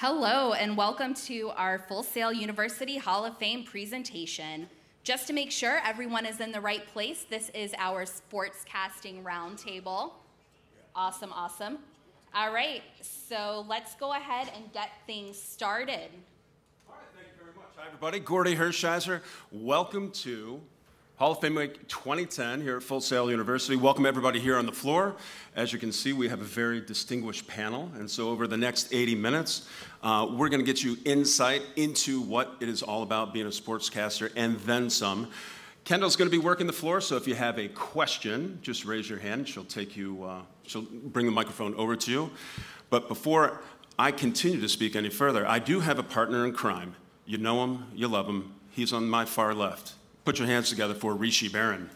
Hello, and welcome to our Full Sail University Hall of Fame presentation. Just to make sure everyone is in the right place, this is our sports casting roundtable. Awesome, awesome. All right, so let's go ahead and get things started. All right, thank you very much. Hi, everybody. Gordie Hershiser. Welcome to Hall of Fame Week 2010 here at Full Sail University. Welcome everybody here on the floor. As you can see, we have a very distinguished panel, and so over the next 80 minutes, uh, we're going to get you insight into what it is all about being a sportscaster and then some. Kendall's going to be working the floor, so if you have a question, just raise your hand. She'll take you. Uh, she'll bring the microphone over to you. But before I continue to speak any further, I do have a partner in crime. You know him, you love him. He's on my far left. Put your hands together for Rishi Barran.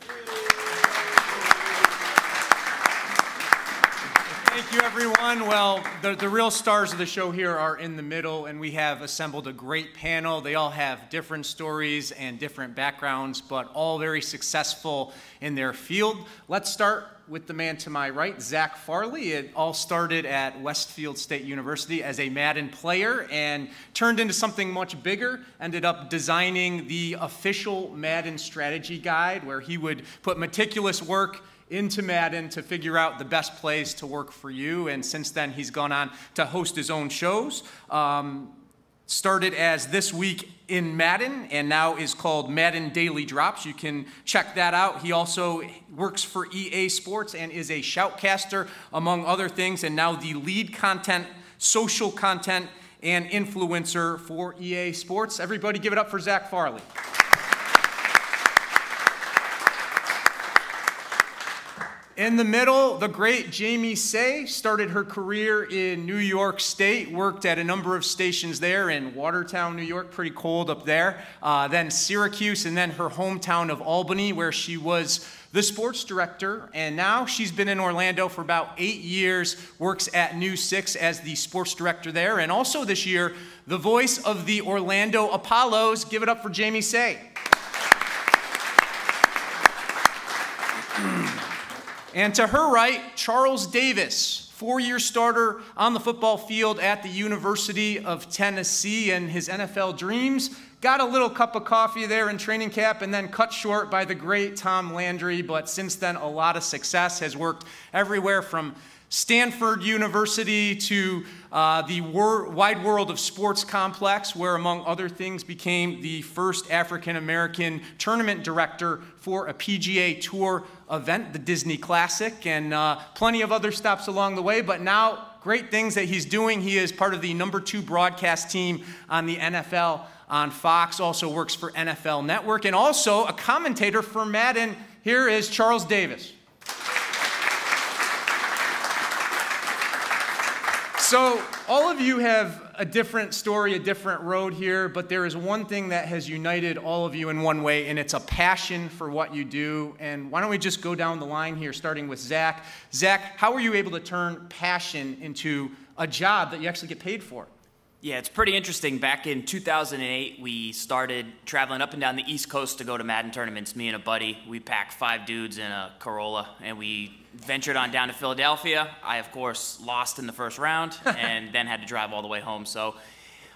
Thank you, everyone. Well, the, the real stars of the show here are in the middle, and we have assembled a great panel. They all have different stories and different backgrounds, but all very successful in their field. Let's start with the man to my right, Zach Farley. It all started at Westfield State University as a Madden player and turned into something much bigger. Ended up designing the official Madden strategy guide, where he would put meticulous work into Madden to figure out the best plays to work for you. And since then, he's gone on to host his own shows. Um, started as This Week in Madden and now is called Madden Daily Drops. You can check that out. He also works for EA Sports and is a shoutcaster, among other things, and now the lead content, social content, and influencer for EA Sports. Everybody give it up for Zach Farley. In the middle, the great Jamie Seh started her career in New York State, worked at a number of stations there in Watertown, New York, pretty cold up there, uh, then Syracuse, and then her hometown of Albany, where she was the sports director. And now she's been in Orlando for about eight years, works at News 6 as the sports director there, and also this year, the voice of the Orlando Apollos. Give it up for Jamie Seh. And to her right, Charles Davis, four year starter on the football field at the University of Tennessee, and his NFL dreams got a little cup of coffee there in training camp and then cut short by the great Tom Landry. But since then, a lot of success has worked everywhere from Stanford University to uh, the wor- wide world of sports complex, where, among other things, became the first African American tournament director for a PGA Tour event, the Disney Classic, and uh, plenty of other stops along the way. But now, great things that he's doing. He is part of the number two broadcast team on the NFL on Fox, also works for NFL Network, and also a commentator for Madden. Here is Charles Davis. So, all of you have a different story, a different road here, but there is one thing that has united all of you in one way, and it's a passion for what you do. And why don't we just go down the line here, starting with Zach? Zach, how were you able to turn passion into a job that you actually get paid for? Yeah, it's pretty interesting. Back in 2008, we started traveling up and down the East Coast to go to Madden tournaments. Me and a buddy, we packed five dudes in a Corolla, and we ventured on down to Philadelphia. I, of course, lost in the first round, and then had to drive all the way home. So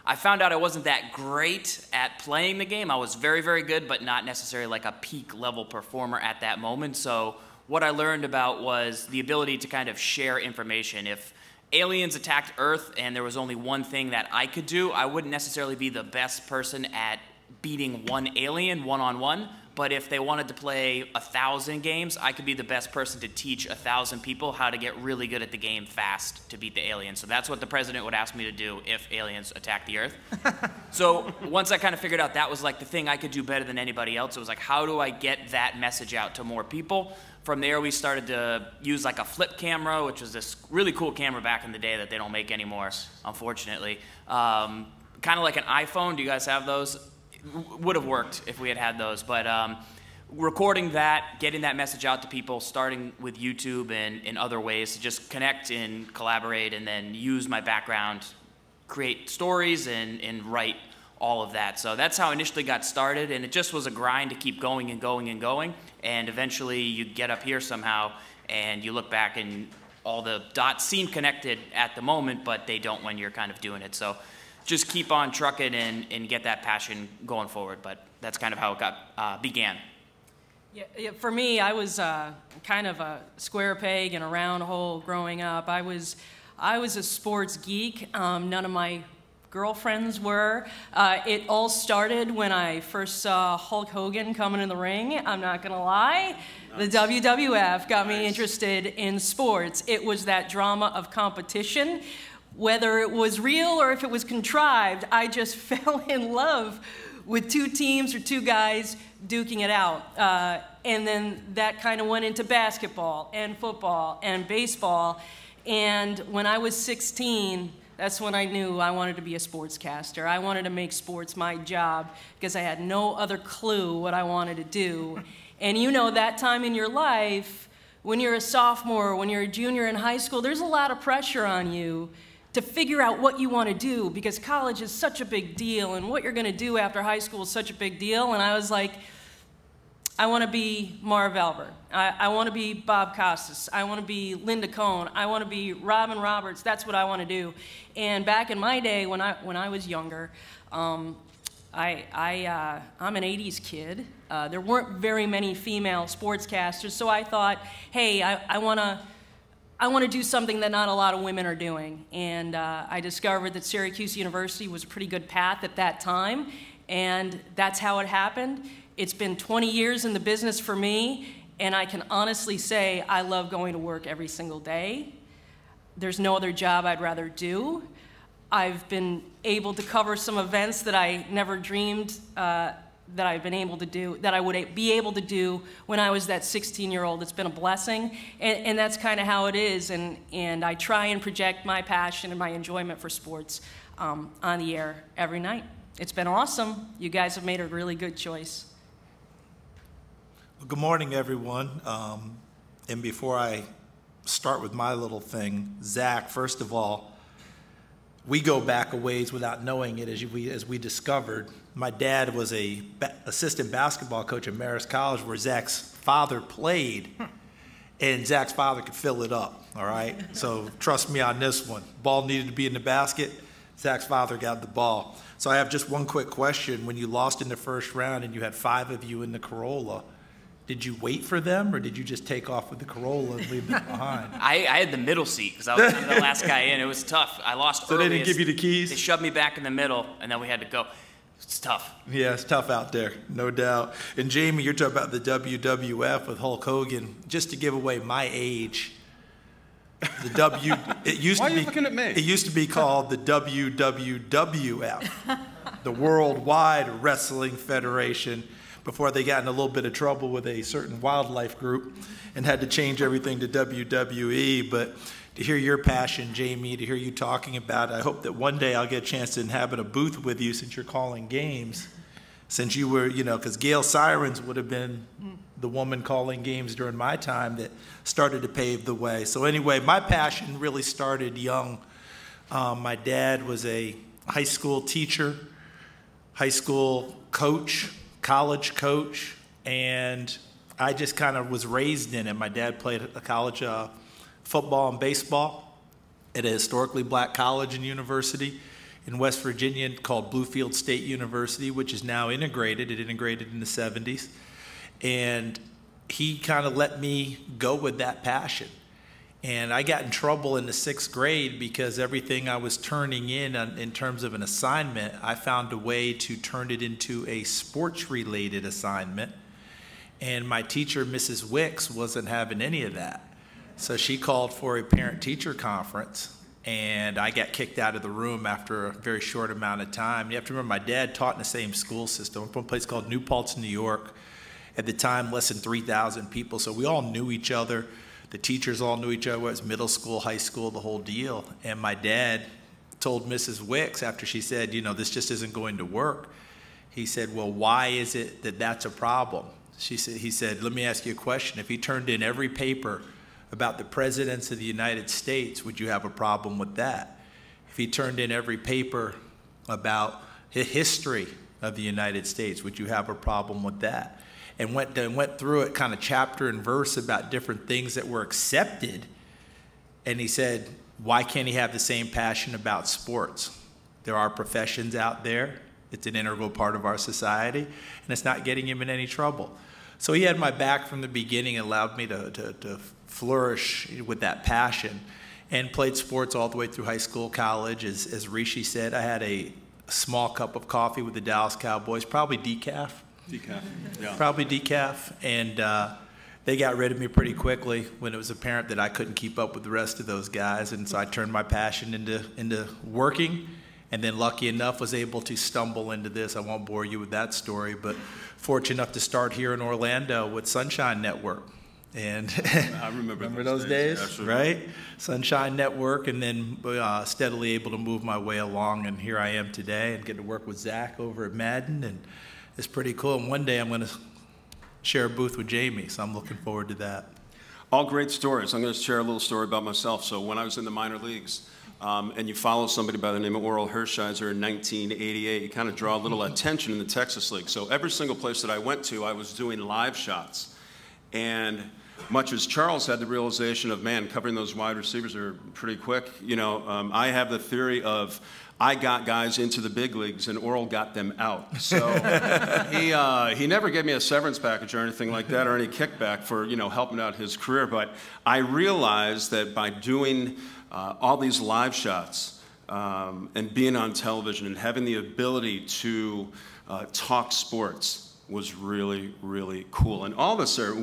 I found out I wasn't that great at playing the game. I was very, very good, but not necessarily like a peak level performer at that moment. So what I learned about was the ability to kind of share information. If aliens attacked Earth and there was only one thing that I could do, I wouldn't necessarily be the best person at beating one alien one on one. But if they wanted to play a thousand games, I could be the best person to teach a thousand people how to get really good at the game fast to beat the aliens. So that's what the president would ask me to do if aliens attacked the Earth. so once I kind of figured out that was like the thing I could do better than anybody else, it was like, how do I get that message out to more people? From there, we started to use like a flip camera, which was this really cool camera back in the day that they don't make anymore, unfortunately. Um, kind of like an iPhone. Do you guys have those? Would have worked if we had had those, but um, recording that, getting that message out to people, starting with YouTube and in other ways to just connect and collaborate, and then use my background, create stories, and, and write all of that. So that's how I initially got started, and it just was a grind to keep going and going and going. And eventually, you get up here somehow, and you look back, and all the dots seem connected at the moment, but they don't when you're kind of doing it. So just keep on trucking and, and get that passion going forward. But that's kind of how it got uh, began. Yeah, yeah, for me, I was uh, kind of a square peg in a round hole growing up. I was, I was a sports geek. Um, none of my girlfriends were. Uh, it all started when I first saw Hulk Hogan coming in the ring. I'm not gonna lie. Nice. The WWF got nice. me interested in sports. It was that drama of competition. Whether it was real or if it was contrived, I just fell in love with two teams or two guys duking it out. Uh, and then that kind of went into basketball and football and baseball. And when I was 16, that's when I knew I wanted to be a sportscaster. I wanted to make sports my job because I had no other clue what I wanted to do. And you know, that time in your life, when you're a sophomore, when you're a junior in high school, there's a lot of pressure on you to figure out what you want to do because college is such a big deal and what you're going to do after high school is such a big deal. And I was like, I want to be Marv Albert. I, I want to be Bob Costas. I want to be Linda Cohn. I want to be Robin Roberts. That's what I want to do. And back in my day, when I, when I was younger, um, I, I, uh, I'm an 80s kid. Uh, there weren't very many female sportscasters, so I thought, hey, I, I want to I want to do something that not a lot of women are doing. And uh, I discovered that Syracuse University was a pretty good path at that time, and that's how it happened. It's been 20 years in the business for me, and I can honestly say I love going to work every single day. There's no other job I'd rather do. I've been able to cover some events that I never dreamed uh, that I've been able to do, that I would be able to do when I was that 16 year old. It's been a blessing, and, and that's kind of how it is. And, and I try and project my passion and my enjoyment for sports um, on the air every night. It's been awesome. You guys have made a really good choice. Well, good morning, everyone. Um, and before I start with my little thing, Zach, first of all, we go back a ways without knowing it, as we, as we discovered. My dad was a ba- assistant basketball coach at Marist College, where Zach's father played, and Zach's father could fill it up. All right, so trust me on this one. Ball needed to be in the basket. Zach's father got the ball. So I have just one quick question. When you lost in the first round and you had five of you in the Corolla, did you wait for them, or did you just take off with the Corolla and leave them behind? I, I had the middle seat because I was kind of the last guy in. It was tough. I lost. So earliest. they didn't give you the keys. They shoved me back in the middle, and then we had to go. It's tough. Yeah, it's tough out there, no doubt. And Jamie, you're talking about the WWF with Hulk Hogan. Just to give away my age, the W. It used Why to are be. you looking at me? It used to be called the WWWF, the Worldwide Wrestling Federation before they got in a little bit of trouble with a certain wildlife group and had to change everything to WWE. But to hear your passion, Jamie, to hear you talking about it, I hope that one day I'll get a chance to inhabit a booth with you since you're calling games. Since you were, you know, because Gayle Sierens would have been the woman calling games during my time that started to pave the way. So, anyway, my passion really started young. Um, my dad was a high school teacher, high school coach, college coach, and I just kind of was raised in it. My dad played a college uh, football and baseball at a historically black college and university in West Virginia called Bluefield State University, which is now integrated. It integrated in the 70s. And he kind of let me go with that passion. And I got in trouble in the sixth grade because everything I was turning in uh, in terms of an assignment, I found a way to turn it into a sports related assignment. And my teacher, Mrs. Wicks, wasn't having any of that. So she called for a parent teacher conference. And I got kicked out of the room after a very short amount of time. You have to remember, my dad taught in the same school system from a place called New Paltz, New York. At the time, less than 3,000 people. So we all knew each other the teachers all knew each other. It was middle school, high school, the whole deal. And my dad told Mrs. Wicks after she said, you know, this just isn't going to work. He said, well, why is it that that's a problem? She said, he said, let me ask you a question. If he turned in every paper about the presidents of the United States, would you have a problem with that? If he turned in every paper about the history of the United States, would you have a problem with that? And went and went through it kind of chapter and verse about different things that were accepted And he said, why can't he have the same passion about sports? There are professions out there. It's an integral part of our society, and it's not getting him in any trouble. So he had my back from the beginning and allowed me to, to, to flourish with that passion and played sports all the way through high school, college. As, as Rishi said, I had a small cup of coffee with the Dallas Cowboys, probably decaf. Decaf. Yeah. Probably decaf. And uh, they got rid of me pretty quickly when it was apparent that I couldn't keep up with the rest of those guys. And so I turned my passion into, into working. And then, lucky enough, was able to stumble into this. I won't bore you with that story, but fortunate enough to start here in Orlando with Sunshine Network. And I remember, remember those those days, days, absolutely. right? Sunshine Network, and then uh, steadily able to move my way along. And here I am today, and get to work with Zach over at Madden, and it's pretty cool. And one day I'm going to share a booth with Jamie, so I'm looking forward to that. All great stories. I'm going to share a little story about myself. So when I was in the minor leagues, um, and you follow somebody by the name of Orel Hershiser in 1988, you kind of draw a little attention in the Texas League. So every single place that I went to, I was doing live shots. And much as Charles had the realization of, man, covering those wide receivers are pretty quick, you know, um, I have the theory of I got guys into the big leagues and Orel got them out. So he, uh, he never gave me a severance package or anything like that or any kickback for, you know, helping out his career. But I realized that by doing uh, all these live shots um, and being on television and having the ability to uh, talk sports, was really, really cool. And all of us are,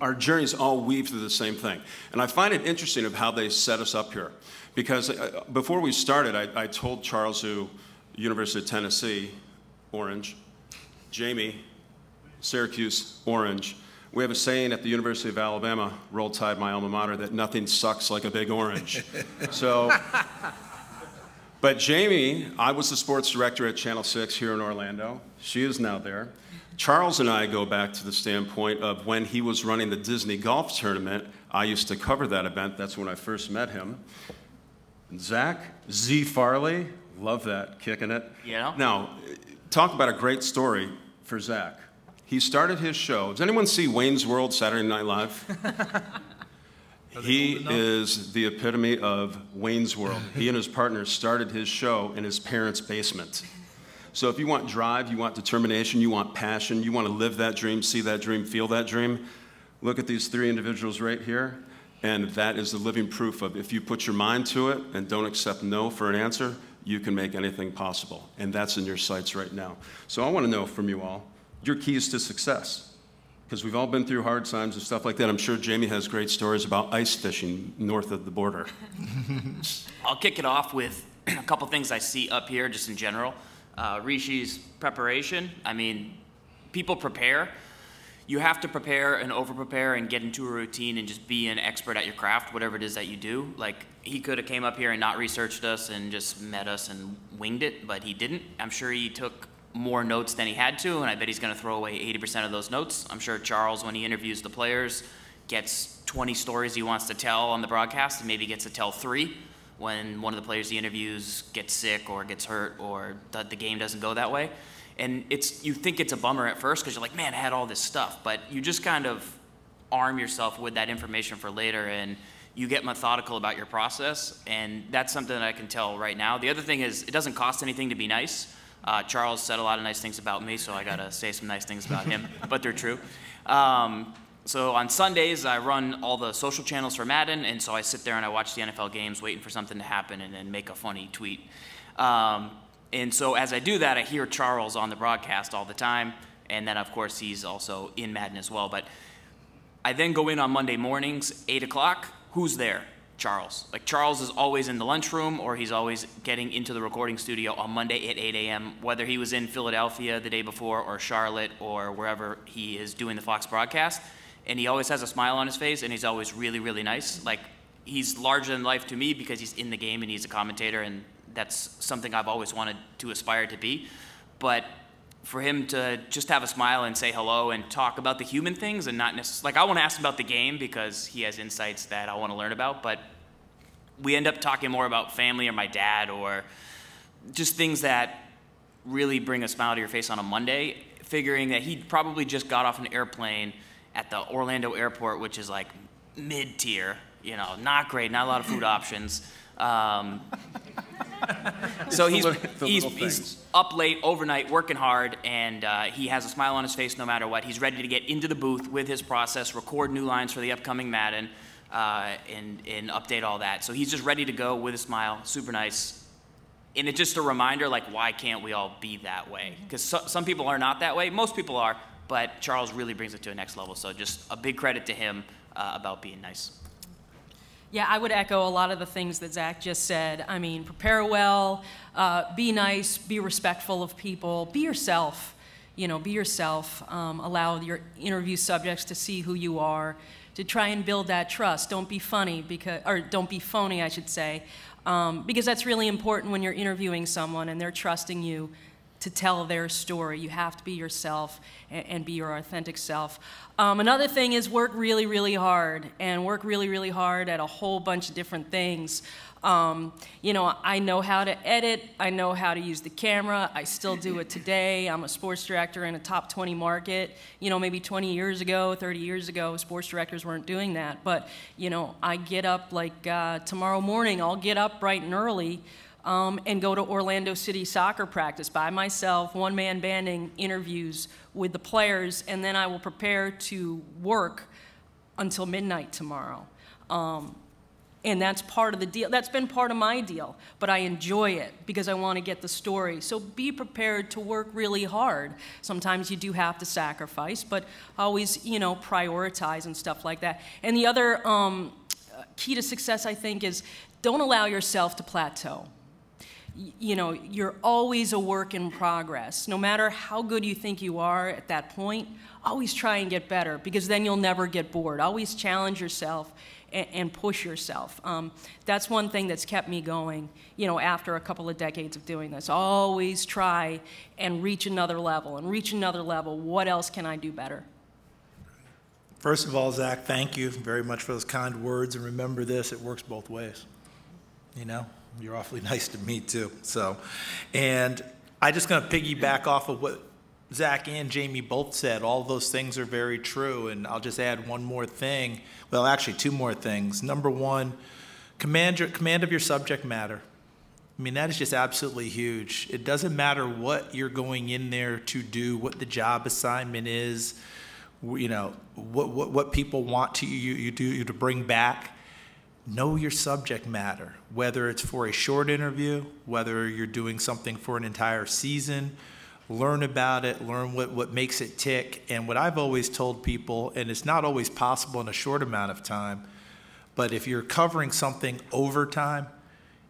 our journeys all weave through the same thing. And I find it interesting of how they set us up here. Because uh, before we started, I, I told Charles who, University of Tennessee, Orange, Jamie, Syracuse, Orange. We have a saying at the University of Alabama, Roll Tide, my alma mater, that nothing sucks like a big orange. so, but Jamie, I was the sports director at Channel 6 here in Orlando. She is now there. Charles and I go back to the standpoint of when he was running the Disney Golf Tournament. I used to cover that event. That's when I first met him. And Zach, Z Farley, love that, kicking it. Yeah. Now, talk about a great story for Zach. He started his show. Does anyone see Wayne's World Saturday Night Live? he is the epitome of Wayne's World. He and his partner started his show in his parents' basement. So if you want drive, you want determination, you want passion, you want to live that dream, see that dream, feel that dream, look at these three individuals right here. And that is the living proof of if you put your mind to it and don't accept no for an answer, you can make anything possible. And that's in your sights right now. So I want to know from you all your keys to success. Because we've all been through hard times and stuff like that. I'm sure Jamie has great stories about ice fishing north of the border. I'll kick it off with a couple things I see up here just in general. Uh, Rishi's preparation. I mean, people prepare. You have to prepare and over prepare and get into a routine and just be an expert at your craft, whatever it is that you do. Like, he could have came up here and not researched us and just met us and winged it, but he didn't. I'm sure he took more notes than he had to, and I bet he's going to throw away 80% of those notes. I'm sure Charles, when he interviews the players, gets 20 stories he wants to tell on the broadcast and maybe gets to tell three when one of the players he interviews gets sick or gets hurt or the game doesn't go that way. And it's you think it's a bummer at first because you're like, man, I had all this stuff, but you just kind of arm yourself with that information for later and you get methodical about your process. And that's something that i can tell right now. The other thing is it doesn't cost anything to be nice. Uh, charles said a lot of nice things about me so i gotta say some nice things about him but they're true. Um, so on sundays i run all the social channels for madden and so i sit there and i watch the nfl games waiting for something to happen and then make a funny tweet. Um, and so as i do that i hear charles on the broadcast all the time and then of course he's also in madden as well but I then go in on Monday mornings, 8 o'clock. Who's there? Charles. Like, Charles is always in the lunchroom or he's always getting into the recording studio on Monday at 8 a.m., whether he was in Philadelphia the day before or Charlotte or wherever he is doing the Fox broadcast. And he always has a smile on his face and he's always really, really nice. Like, he's larger than life to me because he's in the game and he's a commentator, and that's something I've always wanted to aspire to be. But for him to just have a smile and say hello and talk about the human things and not necessarily like I want to ask about the game because he has insights that I want to learn about, but we end up talking more about family or my dad or just things that really bring a smile to your face on a Monday, figuring that he probably just got off an airplane at the Orlando airport, which is like mid tier, You know, not great, not a lot of food options. Um, so he's, the little he's, he's up late overnight working hard and uh, he has a smile on his face no matter what. He's ready to get into the booth with his process record new lines for the upcoming madden uh, and, and update all that. So he's just ready to go with a smile super nice. And it's just a reminder like why can't we all be that way? Because so, some people are not that way. Most people are but charles really brings it to a next level. So just a big credit to him uh, about being nice Yeah, I would echo a lot of the things that Zach just said. I mean, prepare well, uh, be nice, be respectful of people, be yourself. You know, be yourself. Um, allow your interview subjects to see who you are, to try and build that trust. Don't be funny because, or don't be phony, I should say, um, because that's really important when you're interviewing someone and they're trusting you to tell their story. You have to be yourself and, and be your authentic self. Um, another thing is work really, really hard and work really, really hard at a whole bunch of different things. Um, you know, I know how to edit, I know how to use the camera, I still do it today. I'm a sports director in a top 20 market. You know, maybe 20 years ago, 30 years ago, sports directors weren't doing that. But, you know, I get up like uh, tomorrow morning, I'll get up bright and early um, and go to Orlando City soccer practice by myself, one man banding interviews with the players, and then I will prepare to work until midnight tomorrow. Um, and that's part of the deal. That's been part of my deal, but I enjoy it because I want to get the story. So be prepared to work really hard. Sometimes you do have to sacrifice, but always, you know, prioritize and stuff like that. And the other um, key to success, I think, is don't allow yourself to plateau you know, you're always a work in progress. No matter how good you think you are at that point, always try and get better because then you'll never get bored. Always challenge yourself and, and push yourself. Um, that's one thing that's kept me going, you know, after a couple of decades of doing this. Always try and reach another level and reach another level. What else can I do better? First of all, Zach, thank you very much for those kind words. And remember this, it works both ways. You know, you're awfully nice to me too. So, and I just going to piggyback off of what Zach and Jamie both said. All those things are very true. And I'll just add one more thing. Well, actually, two more things. Number one, command, your, command of your subject matter. I mean, that is just absolutely huge. It doesn't matter what you're going in there to do, what the job assignment is, you know, what, what, what people want to you, you do you to bring back know your subject matter, whether it's for a short interview, whether you're doing something for an entire season. Learn about it, learn what, what makes it tick. And what I've always told people, and it's not always possible in a short amount of time, but if you're covering something over time,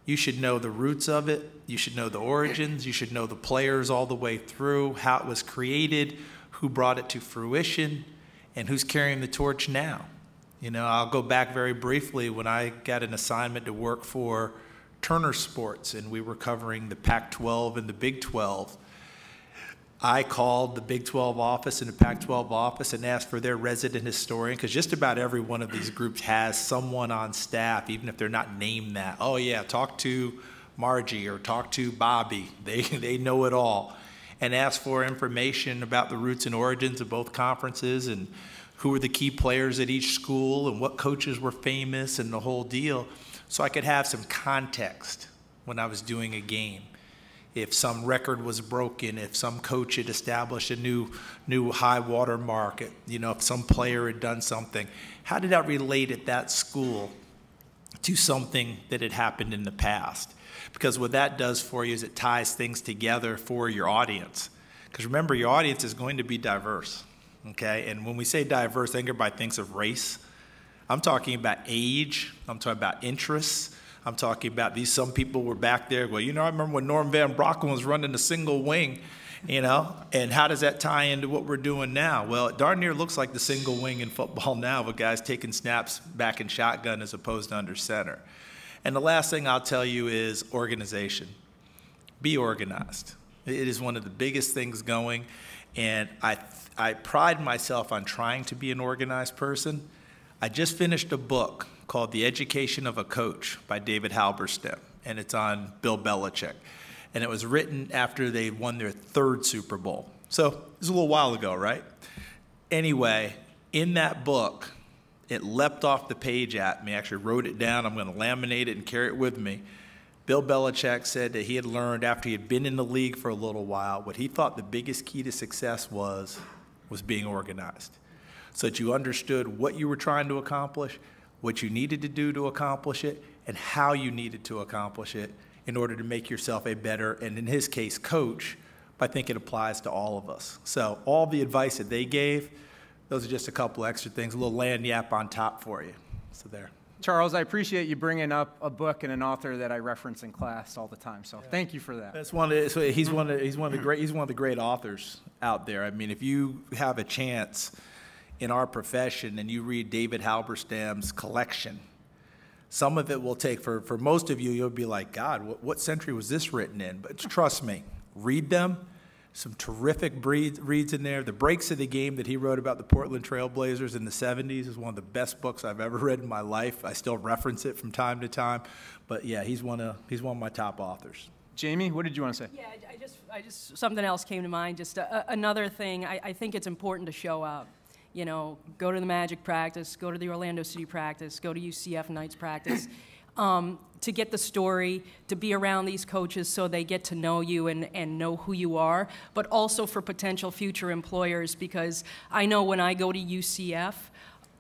you should know the roots of it, you should know the origins, you should know the players all the way through, how it was created, who brought it to fruition, and who's carrying the torch now. You know, I'll go back very briefly when I got an assignment to work for Turner Sports and we were covering the Pac 12 and the Big 12. I called the Big 12 office and the Pac 12 office and asked for their resident historian because just about every one of these groups has someone on staff, even if they're not named that. Oh, yeah, talk to Margie or talk to Bobby. They, they know it all. And ask for information about the roots and origins of both conferences and who were the key players at each school and what coaches were famous and the whole deal so I could have some context when I was doing a game. If some record was broken, if some coach had established a new new high water mark, you know, if some player had done something, how did that relate at that school to something that had happened in the past? Because what that does for you is it ties things together for your audience. Because remember, your audience is going to be diverse okay? And when we say diverse, I think everybody thinks of race. I'm talking about age, I'm talking about interests. I'm talking about these. Some people were back there. Well, you know, I remember when Norm Van Brocklin was running the single wing, you know, and how does that tie into what we're doing now? Well, it darn near looks like the single wing in football now, with guys taking snaps back in shotgun as opposed to under center. And the last thing I'll tell you is organization. Be organized. It is one of the biggest things going, and I I pride myself on trying to be an organized person. I just finished a book called The Education of a Coach by David Halberstam, and it's on Bill Belichick. And it was written after they won their third Super Bowl. So it was a little while ago, right? Anyway, in that book, it leapt off the page at me. I actually wrote it down. I'm going to laminate it and carry it with me. Bill Belichick said that he had learned after he had been in the league for a little while what he thought the biggest key to success was was being organized. So that you understood what you were trying to accomplish, what you needed to do to accomplish it, and how you needed to accomplish it in order to make yourself a better, and in his case, coach, I think it applies to all of us. So all the advice that they gave, those are just a couple extra things, a little lagniappe on top for you. So there. Charles, I appreciate you bringing up a book and an author that I reference in class all the time. So thank you for that. That's one. Of, so he's one. Of, he's one of the great. He's one of the great authors out there. I mean, if you have a chance in our profession and you read David Halberstam's collection, some of it will take for for most of you. You'll be like, God, what, what century was this written in? But trust me, read them some terrific reads in there. The Breaks of the Game that he wrote about the Portland Trailblazers in the 70s is one of the best books I've ever read in my life. I still reference it from time to time. But yeah, he's one of, he's one of my top authors. Jamie, what did you want to say? Yeah, I just, I just something else came to mind. Just a, another thing, I, I think it's important to show up. You know, go to the Magic practice, go to the Orlando City practice, go to UCF Knights practice um, to get the story, to be around these coaches so they get to know you and, and know who you are, but also for potential future employers because I know when I go to UCF,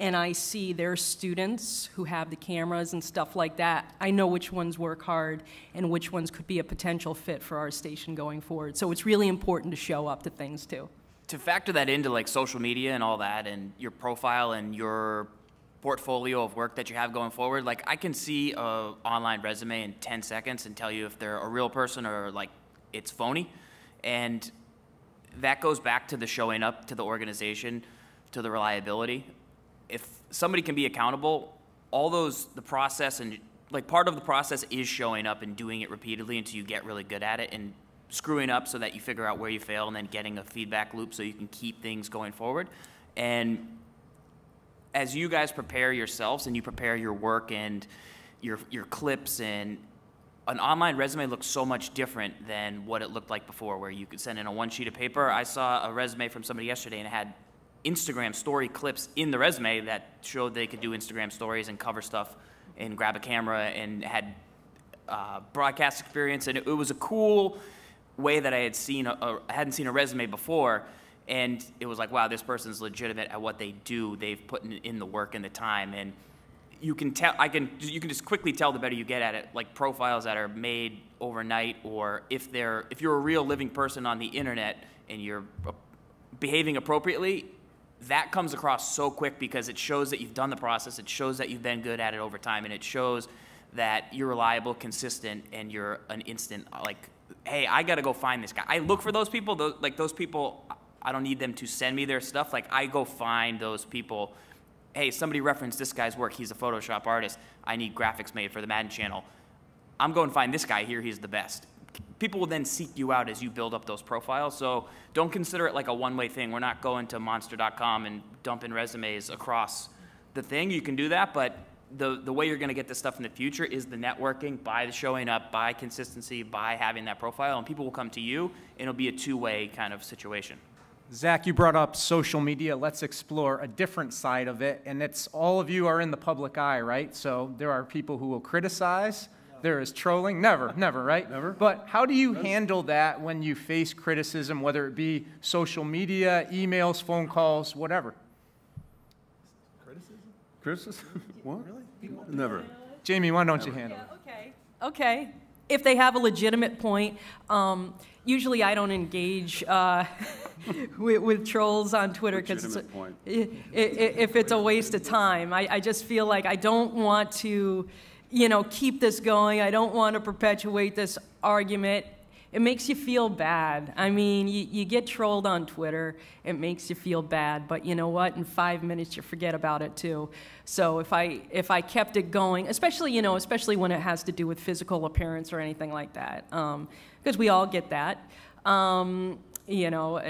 and I see their students who have the cameras and stuff like that, I know which ones work hard and which ones could be a potential fit for our station going forward. So it's really important to show up to things too. To factor that into like social media and all that and your profile and your portfolio of work that you have going forward. Like I can see a online resume in 10 seconds and tell you if they're a real person or like it's phony. And that goes back to the showing up to the organization, to the reliability. If somebody can be accountable, all those the process and like part of the process is showing up and doing it repeatedly until you get really good at it and screwing up so that you figure out where you fail and then getting a feedback loop so you can keep things going forward. And as you guys prepare yourselves and you prepare your work and your your clips and an online resume looks so much different than what it looked like before where you could send in a one sheet of paper. I saw a resume from somebody yesterday and it had instagram story clips in the resume that showed they could do instagram stories and cover stuff and grab a camera and had uh, broadcast experience. And it, it, was a cool way that i had seen a, a, I hadn't seen a resume before and it was like, wow, this person's legitimate at what they do. They've put in, in the work and the time, and you can tell. I can you can just quickly tell the better you get at it. Like profiles that are made overnight, or if they're if you're a real living person on the internet and you're uh, behaving appropriately, that comes across so quick because it shows that you've done the process. It shows that you've been good at it over time, and it shows that you're reliable, consistent, and you're an instant like, hey, I got to go find this guy. I look for those people. Those, like those people, I don't need them to send me their stuff. Like I go find those people. Hey, somebody referenced this guy's work. He's a Photoshop artist. I need graphics made for the Madden channel. I'm going to find this guy here. He's the best. People will then seek you out as you build up those profiles. So don't consider it like a one-way thing. We're not going to monster.com and dumping resumes across the thing. You can do that, but the, the way you're going to get this stuff in the future is the networking, by the showing up, by consistency, by having that profile, and people will come to you, and it'll be a two-way kind of situation. Zach, you brought up social media. Let's explore a different side of it. And it's all of you are in the public eye, right? So there are people who will criticize. There is trolling. Never, never, right? Never. But how do you handle that when you face criticism, whether it be social media, emails, phone calls, whatever? Criticism? Criticism? what? Really? Never. Jamie, why don't never. you handle yeah, it? Okay. Okay. If they have a legitimate point, um, usually I don't engage. Uh, with, with, trolls on Twitter because it's if it's a waste of time. I, I just feel like I don't want to, you know, keep this going. I don't want to perpetuate this argument. It makes you feel bad. I mean, you, you get trolled on Twitter, it makes you feel bad, but you know what? In five minutes, you forget about it too. So if I if I kept it going, especially you know, especially when it has to do with physical appearance or anything like that, because um, we all get that. Um, you know,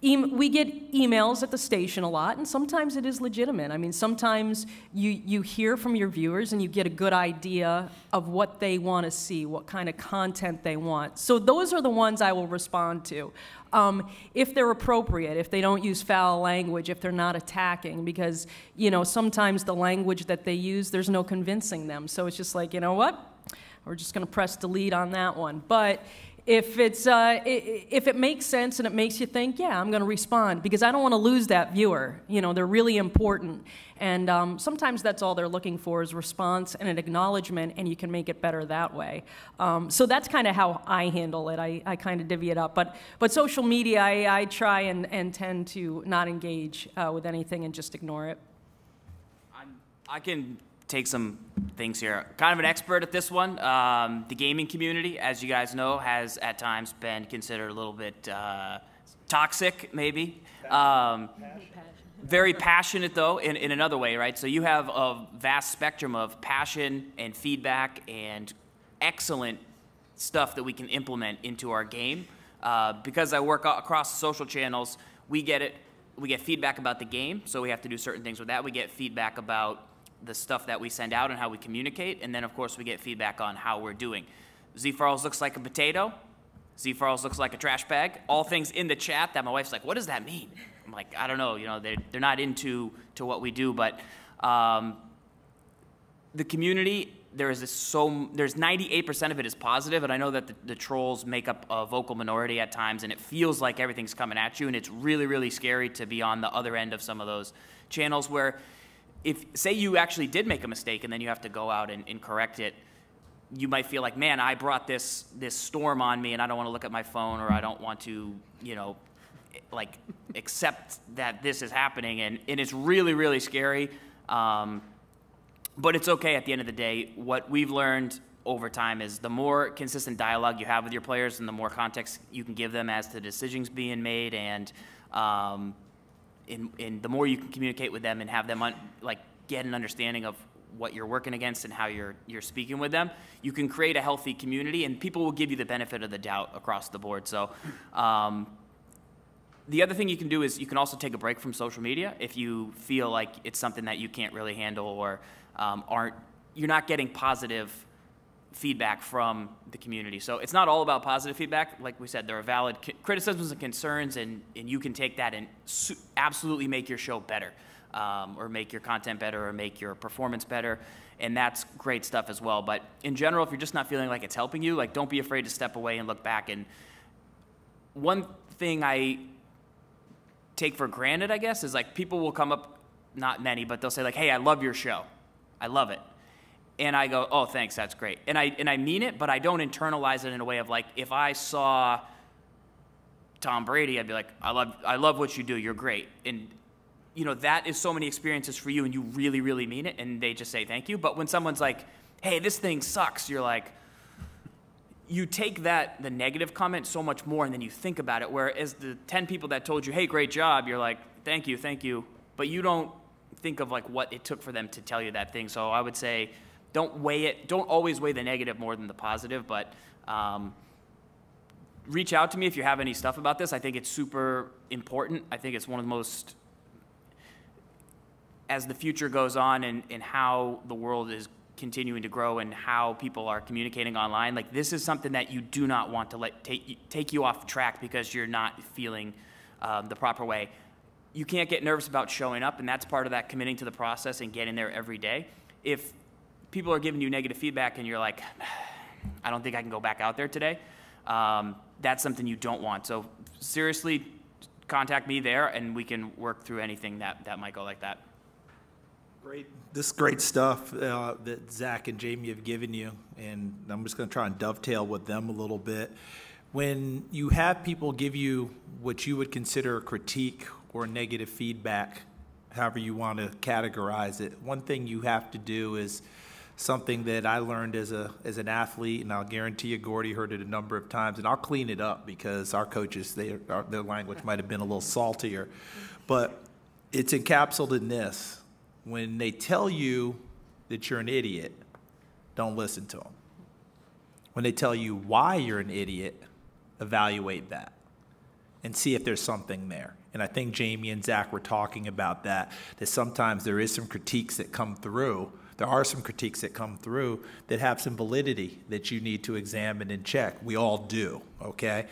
we get emails at the station a lot, and sometimes it is legitimate. I mean, sometimes you, you hear from your viewers and you get a good idea of what they want to see, what kind of content they want. So those are the ones I will respond to. Um, if they're appropriate, if they don't use foul language, if they're not attacking, because, you know, sometimes the language that they use, there's no convincing them. So it's just like, you know what? We're just going to press delete on that one. But if it's uh, if it makes sense and it makes you think, yeah, I'm going to respond because I don't want to lose that viewer. You know, they're really important, and um, sometimes that's all they're looking for is response and an acknowledgement, and you can make it better that way. Um, so that's kind of how I handle it. I, I kind of divvy it up, but but social media, I, I try and, and tend to not engage uh, with anything and just ignore it. I'm, I can take some things here. Kind of an expert at this one. Um, the gaming community, as you guys know, has at times been considered a little bit uh, toxic, maybe. Um, very passionate, though, in, in another way, right? So you have a vast spectrum of passion and feedback and excellent stuff that we can implement into our game. Uh, because I work across the social channels, we get it. We get feedback about the game, so we have to do certain things with that. We get feedback about the stuff that we send out and how we communicate, and then of course we get feedback on how we're doing. Z Farles looks like a potato. Z Farles looks like a trash bag. All things in the chat that my wife's like, what does that mean? I'm like, I don't know. You know, they're, they're not into to what we do, but um, the community there is so there's 98% of it is positive and i know that the, the, trolls make up a vocal minority at times and it feels like everything's coming at you and it's really really scary to be on the other end of some of those channels where if say you actually did make a mistake and then you have to go out and, and correct it, you might feel like, man, I brought this this storm on me, and I don't want to look at my phone, or I don't want to, you know, like accept that this is happening, and, and it's really really scary. Um, but it's okay at the end of the day. What we've learned over time is the more consistent dialogue you have with your players, and the more context you can give them as to decisions being made, and um, in, in the more you can communicate with them and have them un, like get an understanding of what you're working against and how you're you're speaking with them, you can create a healthy community, and people will give you the benefit of the doubt across the board. So. Um, the other thing you can do is you can also take a break from social media if you feel like it's something that you can't really handle or um, aren't you're not getting positive feedback from the community. So it's not all about positive feedback. Like we said, there are valid criticisms and concerns, and, and you can take that and absolutely make your show better, um, or make your content better, or make your performance better. And that's great stuff as well. But in general, if you're just not feeling like it's helping you, like don't be afraid to step away and look back. And one thing I take for granted, I guess, is like people will come up, not many, but they'll say like, "Hey, I love your show. I love it." And I go, oh, thanks, that's great. And I, and I mean it, but I don't internalize it in a way of like, if I saw Tom Brady, I'd be like, I love, I love what you do, you're great. And, you know, that is so many experiences for you, and you really, really mean it, and they just say thank you. But when someone's like, hey, this thing sucks, you're like, you take that, the negative comment so much more, and then you think about it. Whereas the 10 people that told you, hey, great job, you're like, thank you, thank you. But you don't think of like what it took for them to tell you that thing. So I would say, don't weigh it. Don't always weigh the negative more than the positive, but um, reach out to me if you have any stuff about this. I think it's super important. I think it's one of the most, as the future goes on and, and how the world is continuing to grow and how people are communicating online, like this is something that you do not want to let take, take you off track because you're not feeling um, the proper way. You can't get nervous about showing up, and that's part of that committing to the process and getting there every day. If people are giving you negative feedback and you're like, I don't think I can go back out there today, um, that's something you don't want. So seriously, contact me there and we can work through anything that, that might go like that. Great. This great stuff uh, that Zach and Jamie have given you, and I'm just going to try and dovetail with them a little bit. When you have people give you what you would consider a critique or negative feedback, however you want to categorize it, one thing you have to do is something that I learned as a as an athlete, and I'll guarantee you, Gordie heard it a number of times, and I'll clean it up because our coaches, they, our, their language might have been a little saltier, but it's encapsulated in this: when they tell you that you're an idiot, don't listen to them. When they tell you why you're an idiot, evaluate that. and see if there's something there. And I think Jamie and Zach were talking about that, that sometimes there is some critiques that come through. There are some critiques that come through that have some validity that you need to examine and check. We all do, okay?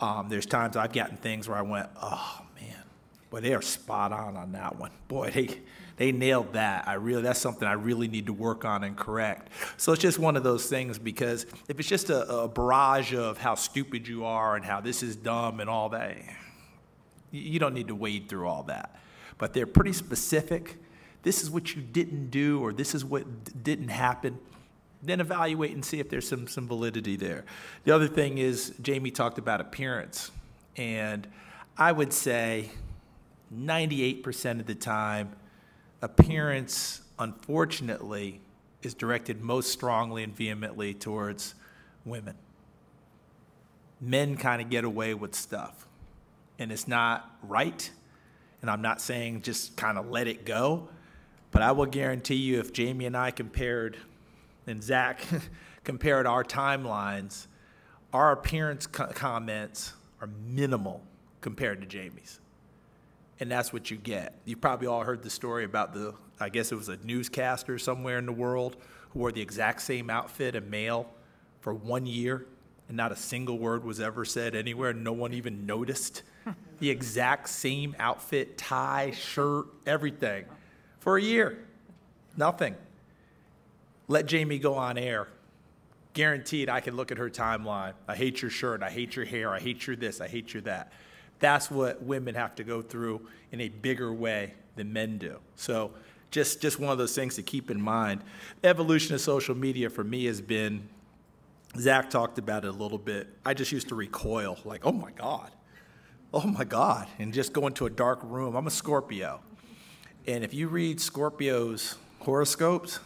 Um, there's times I've gotten things where I went, oh man, boy, they are spot on on that one. Boy, they, they nailed that. I really, that's something I really need to work on and correct. So it's just one of those things because if it's just a, a barrage of how stupid you are and how this is dumb and all that, you don't need to wade through all that. But they're pretty specific. This is what you didn't do, or this is what didn't happen. Then evaluate and see if there's some, some validity there. The other thing is, Jamie talked about appearance. And I would say 98% of the time, appearance, unfortunately, is directed most strongly and vehemently towards women. Men kind of get away with stuff and it's not right. And I'm not saying just kind of let it go, but I will guarantee you if Jamie and I compared, and Zach compared our timelines, our appearance co- comments are minimal compared to Jamie's. And that's what you get. You probably all heard the story about the, I guess it was a newscaster somewhere in the world who wore the exact same outfit, a male, for one year, and not a single word was ever said anywhere. And no one even noticed the exact same outfit, tie, shirt, everything for a year. Nothing. Let Jamie go on air. Guaranteed I can look at her timeline. I hate your shirt. I hate your hair. I hate your this. I hate your that. That's what women have to go through in a bigger way than men do. So just, just one of those things to keep in mind. The evolution of social media for me has been, Zach talked about it a little bit. I just used to recoil, like, oh my God oh my God, and just go into a dark room. I'm a Scorpio. And if you read Scorpio's horoscopes,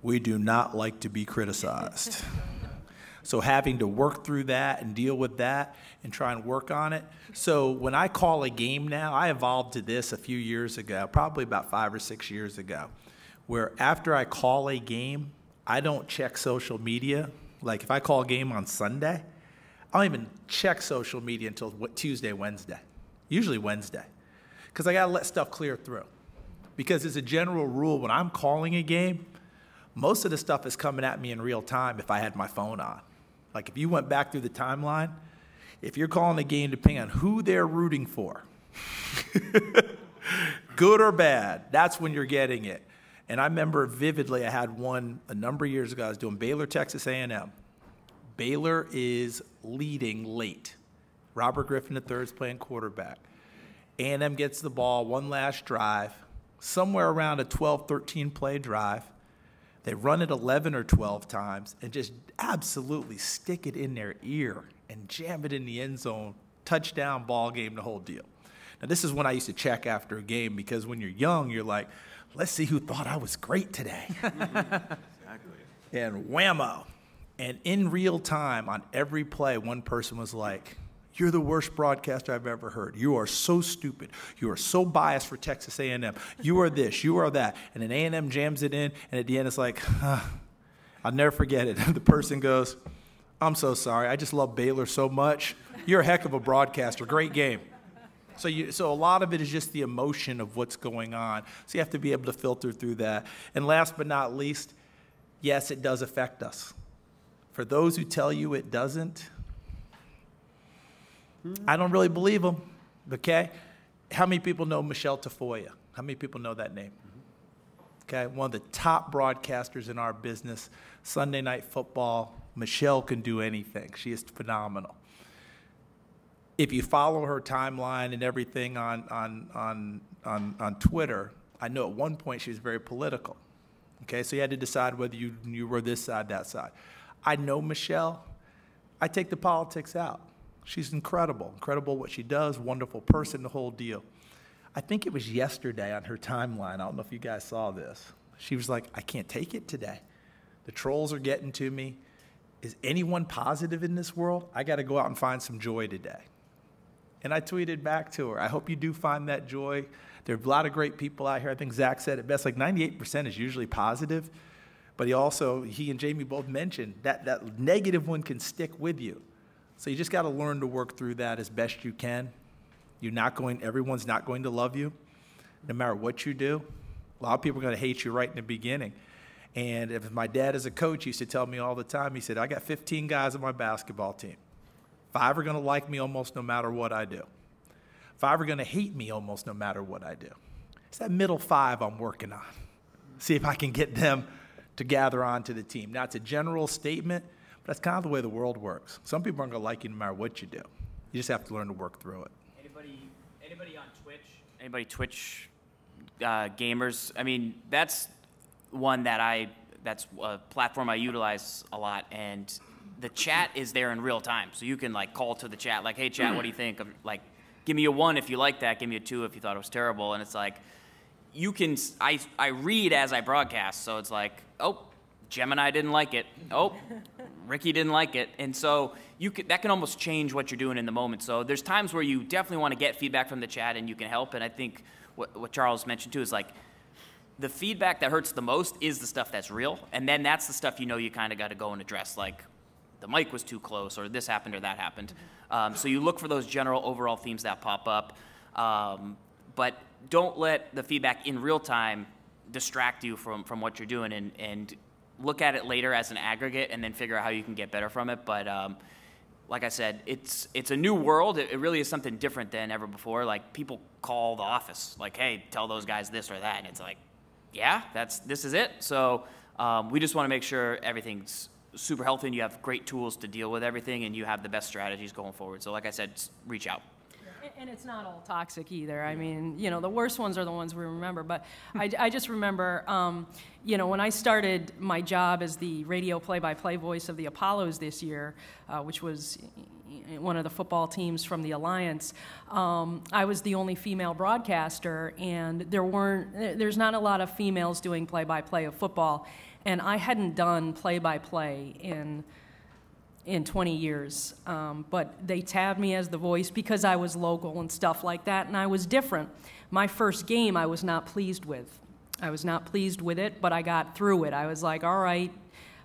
we do not like to be criticized. so having to work through that and deal with that and try and work on it. So when I call a game now, I evolved to this a few years ago, probably about five or six years ago, where after I call a game, I don't check social media. Like if I call a game on Sunday, I don't even check social media until Tuesday, Wednesday, usually Wednesday, because I got to let stuff clear through. Because as a general rule, when I'm calling a game, most of the stuff is coming at me in real time if I had my phone on. Like if you went back through the timeline, if you're calling a game depending on who they're rooting for, good or bad, that's when you're getting it. And I remember vividly, I had one a number of years ago. I was doing Baylor, Texas A&M. Baylor is leading late. Robert Griffin III is playing quarterback. A&M gets the ball, one last drive, somewhere around a 12, 13 play drive. They run it 11 or 12 times and just absolutely stick it in their ear and jam it in the end zone. Touchdown, ball game, the whole deal. Now, this is when I used to check after a game because when you're young, you're like, let's see who thought I was great today. exactly. And whammo, and in real time, on every play, one person was like, you're the worst broadcaster I've ever heard. You are so stupid. You are so biased for Texas A&M. You are this. You are that. And then A&M jams it in, and at the end, it's like, I'll never forget it. the person goes, "I'm so sorry. I just love Baylor so much. You're a heck of a broadcaster. Great game." So, you, so a lot of it is just the emotion of what's going on. So you have to be able to filter through that. And last but not least, yes, it does affect us. For those who tell you it doesn't, I don't really believe them. Okay? How many people know Michelle Tafoya? How many people know that name? Okay, one of the top broadcasters in our business, Sunday Night Football. Michelle can do anything. She is phenomenal. If you follow her timeline and everything on, on, on, on, on Twitter, I know at one point she was very political. Okay, so you had to decide whether you, you were this side, that side. I know Michelle. I take the politics out. She's incredible, incredible what she does, wonderful person, the whole deal. I think it was yesterday on her timeline. I don't know if you guys saw this. She was like, I can't take it today. The trolls are getting to me. Is anyone positive in this world? I got to go out and find some joy today. And I tweeted back to her, I hope you do find that joy. There are a lot of great people out here. I think Zach said it best like 98% is usually positive. But he also, he and Jamie both mentioned that that negative one can stick with you. So you just got to learn to work through that as best you can. You're not going, everyone's not going to love you, no matter what you do. A lot of people are going to hate you right in the beginning. And if my dad as a coach used to tell me all the time, he said, I got 15 guys on my basketball team. Five are going to like me almost no matter what I do. Five are going to hate me almost no matter what I do. It's that middle five I'm working on. See if I can get them to gather onto the team. Now, it's a general statement, but that's kind of the way the world works. Some people aren't going to like you no matter what you do. You just have to learn to work through it. Anybody, anybody on Twitch? Anybody Twitch uh, gamers? I mean, that's one that I, that's a platform I utilize a lot, and the chat is there in real time. So you can like call to the chat, like, hey, chat, what do you think? Of, like, give me a one if you like that, give me a two if you thought it was terrible. And it's like, you can, I, I read as I broadcast, so it's like, oh, Gemini didn't like it. Oh, Ricky didn't like it. And so you can, that can almost change what you're doing in the moment. So there's times where you definitely want to get feedback from the chat and you can help. And I think what, what Charles mentioned too is like, the feedback that hurts the most is the stuff that's real. And then that's the stuff you know you kind of got to go and address, like the mic was too close, or this happened, or that happened. Um, so you look for those general overall themes that pop up. Um, but don't let the feedback in real time distract you from, from what you're doing and, and look at it later as an aggregate and then figure out how you can get better from it. But um, like I said, it's, it's a new world. It, it, really is something different than ever before. Like people call the office, like, hey, tell those guys this or that. And it's like, yeah, that's, this is it. So um, we just want to make sure everything's super healthy and you have great tools to deal with everything and you have the best strategies going forward. So like I said, reach out. And it's not all toxic either. I mean, you know, the worst ones are the ones we remember. But I, I just remember, um, you know, when I started my job as the radio play-by-play voice of the Apollos this year, uh, which was one of the football teams from the Alliance, um, I was the only female broadcaster, and there weren't, there's not a lot of females doing play-by-play of football, and I hadn't done play-by-play in in 20 years. Um, but they tabbed me as the voice because I was local and stuff like that, and I was different. My first game I was not pleased with. I was not pleased with it, but I got through it. I was like, all right,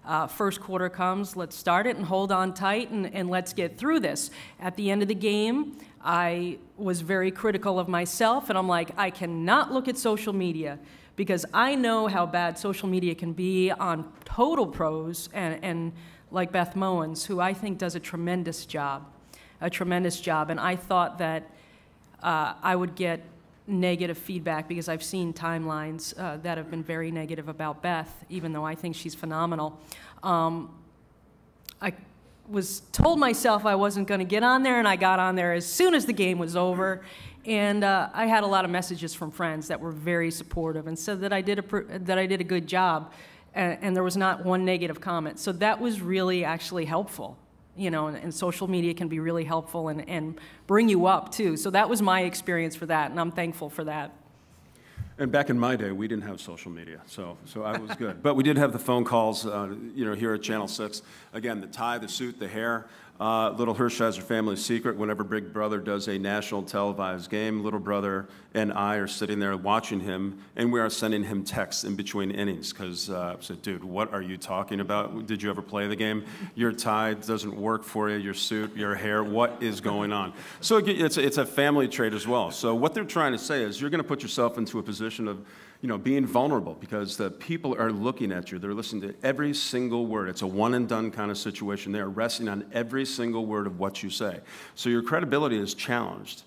uh, first quarter comes, let's start it and hold on tight and, and let's get through this. At the end of the game, I was very critical of myself, and I'm like, I cannot look at social media because I know how bad social media can be on total pros and, and like Beth Mowins, who I think does a tremendous job, a tremendous job. And I thought that uh, I would get negative feedback because I've seen timelines uh, that have been very negative about Beth, even though I think she's phenomenal. Um, I was told myself I wasn't going to get on there, and I got on there as soon as the game was over. And uh, I had a lot of messages from friends that were very supportive and said that I did a, that I did a good job and, and there was not one negative comment. So that was really actually helpful you know, and, and, social media can be really helpful and, and bring you up too. So that was my experience for that, and I'm thankful for that. And back in my day, we didn't have social media, so so I was good. but we did have the phone calls, uh, you know, here at Channel Six. Again, the tie, the suit, the hair. Uh, little Hershiser family secret, whenever Big Brother does a national televised game, little brother and I are sitting there watching him, and we are sending him texts in between innings because uh, I said, dude, what are you talking about? Did you ever play the game? Your tie doesn't work for you, your suit, your hair, what is going on? So it's, it's a family trait as well. So what they're trying to say is you're going to put yourself into a position of you know, being vulnerable because the people are looking at you. They're listening to every single word. It's a one and done kind of situation. They are resting on every single word of what you say. So your credibility is challenged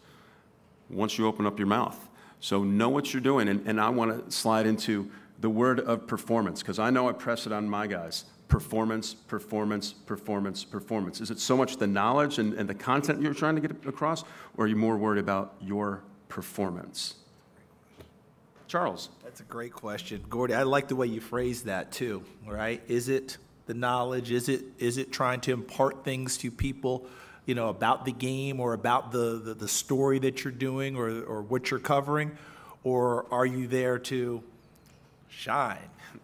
once you open up your mouth. So know what you're doing. And, and I want to slide into the word of performance because I know I press it on my guys. Performance, performance, performance, performance. Is it so much the knowledge and, and the content you're trying to get across, or are you more worried about your performance? Charles. That's a great question. Gordie, I like the way you phrase that too, right? Is it the knowledge? Is it is it trying to impart things to people, you know, about the game or about the, the, the story that you're doing or, or what you're covering? Or are you there to shine,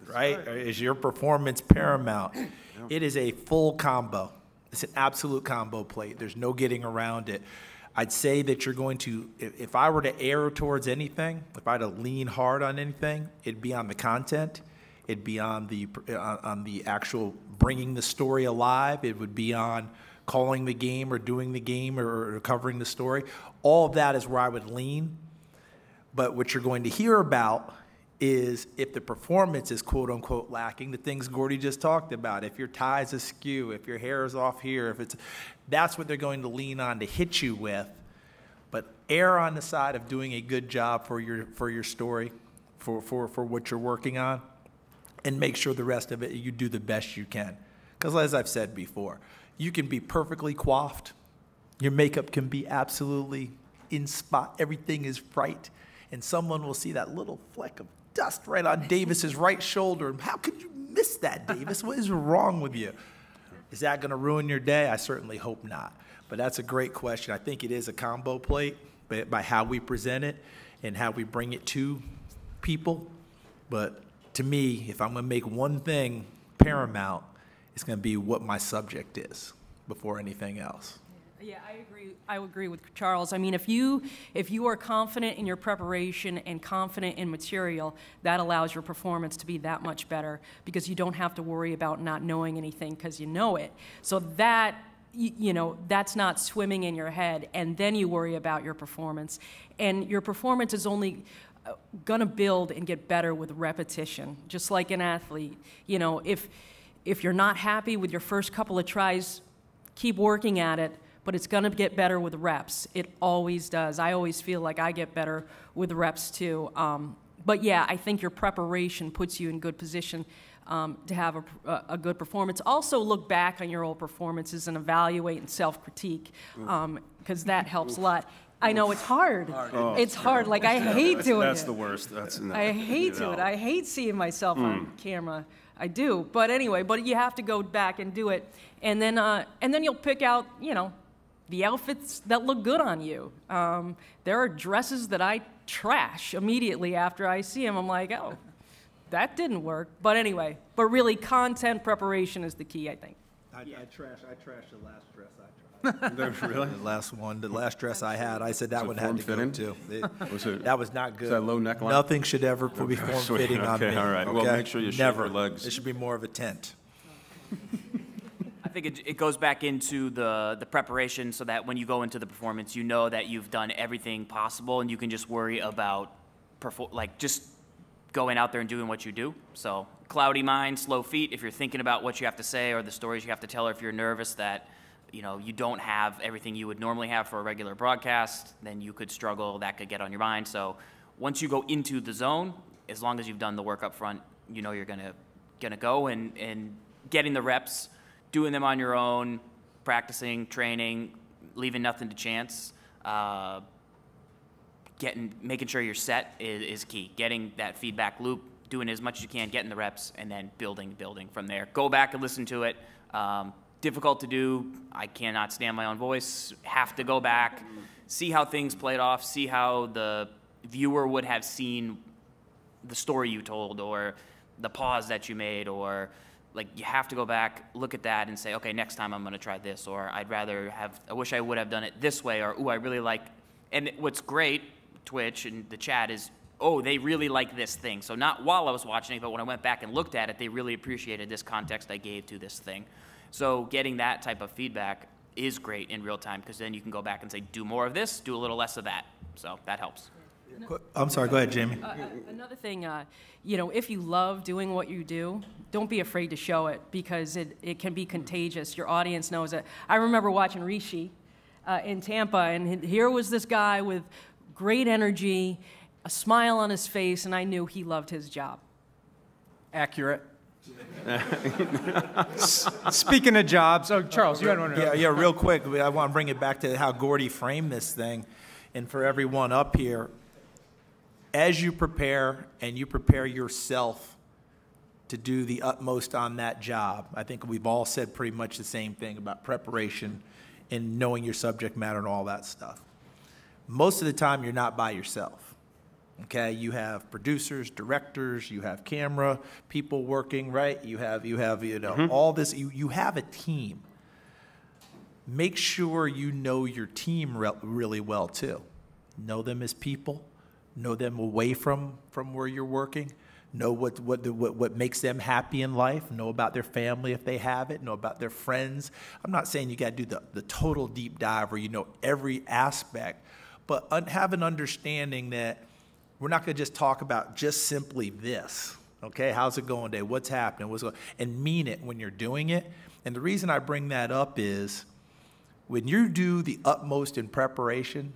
right? right. Is your performance paramount? Yeah. It is a full combo. It's an absolute combo plate. There's no getting around it. I'd say that you're going to, if I were to err towards anything, if I had to lean hard on anything, it'd be on the content, it'd be on the uh, on the actual bringing the story alive. It would be on calling the game or doing the game or, or covering the story. All of that is where I would lean. But what you're going to hear about is if the performance is quote unquote lacking, the things Gordie just talked about. If your tie's askew, if your hair is off here, if it's that's what they're going to lean on to hit you with. But err on the side of doing a good job for your for your story, for, for, for what you're working on, and make sure the rest of it you do the best you can. Because as I've said before, you can be perfectly coiffed, your makeup can be absolutely in spot, everything is right, and someone will see that little fleck of dust right on Davis's right shoulder. How could you miss that, Davis? What is wrong with you? Is that going to ruin your day? I certainly hope not. But that's a great question. I think it is a combo plate but by how we present it and how we bring it to people. But to me, if I'm going to make one thing paramount, it's going to be what my subject is before anything else. Yeah, I agree. I agree with Charles. I mean, if you if you are confident in your preparation and confident in material, that allows your performance to be that much better because you don't have to worry about not knowing anything because you know it. So that you, know that's not swimming in your head, and then you worry about your performance, and your performance is only uh, going to build and get better with repetition just like an athlete you know if if you're not happy with your first couple of tries keep working at it but it's going to get better with reps. It always does. I always feel like I get better with reps too. Um, but yeah, I think your preparation puts you in good position um, to have a, a, good performance. Also, look back on your old performances and evaluate and self critique because um, that helps a lot. I know it's hard. Oh, it's hard. Like I hate doing that's it. That's the worst. That's no, I hate doing it. I hate seeing myself mm. on camera. I do. But anyway, but you have to go back and do it, and then uh, and then you'll pick out you know the outfits that look good on you. Um, there are dresses that I trash immediately after I see them. I'm like, oh, that didn't work. But anyway, but really, content preparation is the key, I think. I, yeah. I trash. I trashed the last dress I tried. really? The last one, the last dress I had, I said that one had to go too. It, was it, that was not good. that low neckline? Nothing should ever be form fitting okay, on me. all right. Okay? Well, make sure you Never. your legs. It should be more of a tent. Think it, it goes back into the, the preparation so that when you go into the performance, you know that you've done everything possible and you can just worry about perfor- like just going out there and doing what you do. So cloudy mind, slow feet. If you're thinking about what you have to say or the stories you have to tell, or if you're nervous that you know you don't have everything you would normally have for a regular broadcast, then you could struggle. That could get on your mind. So once you go into the zone, as long as you've done the work up front, you know you're gonna gonna go and and getting the reps doing them on your own, practicing, training, leaving nothing to chance. Uh, getting, making sure you're set is, is key. Getting that feedback loop, doing as much as you can, getting the reps, and then building, building from there. Go back and listen to it. Um, difficult to do. I cannot stand my own voice. Have to go back, see how things played off, see how the viewer would have seen the story you told, or the pause that you made, or like you have to go back, look at that, and say, okay, next time I'm going to try this, or I'd rather have. I wish I would have done it this way, or ooh, I really like. And what's great, Twitch and the chat is, oh, they really like this thing. So not while I was watching it, but when I went back and looked at it, they really appreciated this context I gave to this thing. So getting that type of feedback is great in real time because then you can go back and say, do more of this, do a little less of that. So that helps. I'm sorry, go ahead, Jamie. Uh, uh, another thing, uh, you know, if you love doing what you do, don't be afraid to show it because it, it can be contagious. Your audience knows it. I remember watching Rishi uh, in Tampa, and here was this guy with great energy, a smile on his face, and I knew he loved his job. Accurate. Speaking of jobs, oh, Charles, you had one. Yeah, yeah, real quick. I want to bring it back to how Gordie framed this thing. And for everyone up here, as you prepare and you prepare yourself to do the utmost on that job, I think we've all said pretty much the same thing about preparation and knowing your subject matter and all that stuff. Most of the time, you're not by yourself. Okay, you have producers, directors, you have camera people working, right? You have you have you know mm-hmm. all this. You you have a team. Make sure you know your team re- really well too. Know them as people know them away from, from where you're working, know what, what, the, what, what makes them happy in life, know about their family if they have it, know about their friends. I'm not saying you got to do the, the total deep dive where you know every aspect, but un- have an understanding that we're not going to just talk about just simply this. Okay, how's it going today? What's happening? What's going and mean it when you're doing it. And the reason I bring that up is when you do the utmost in preparation,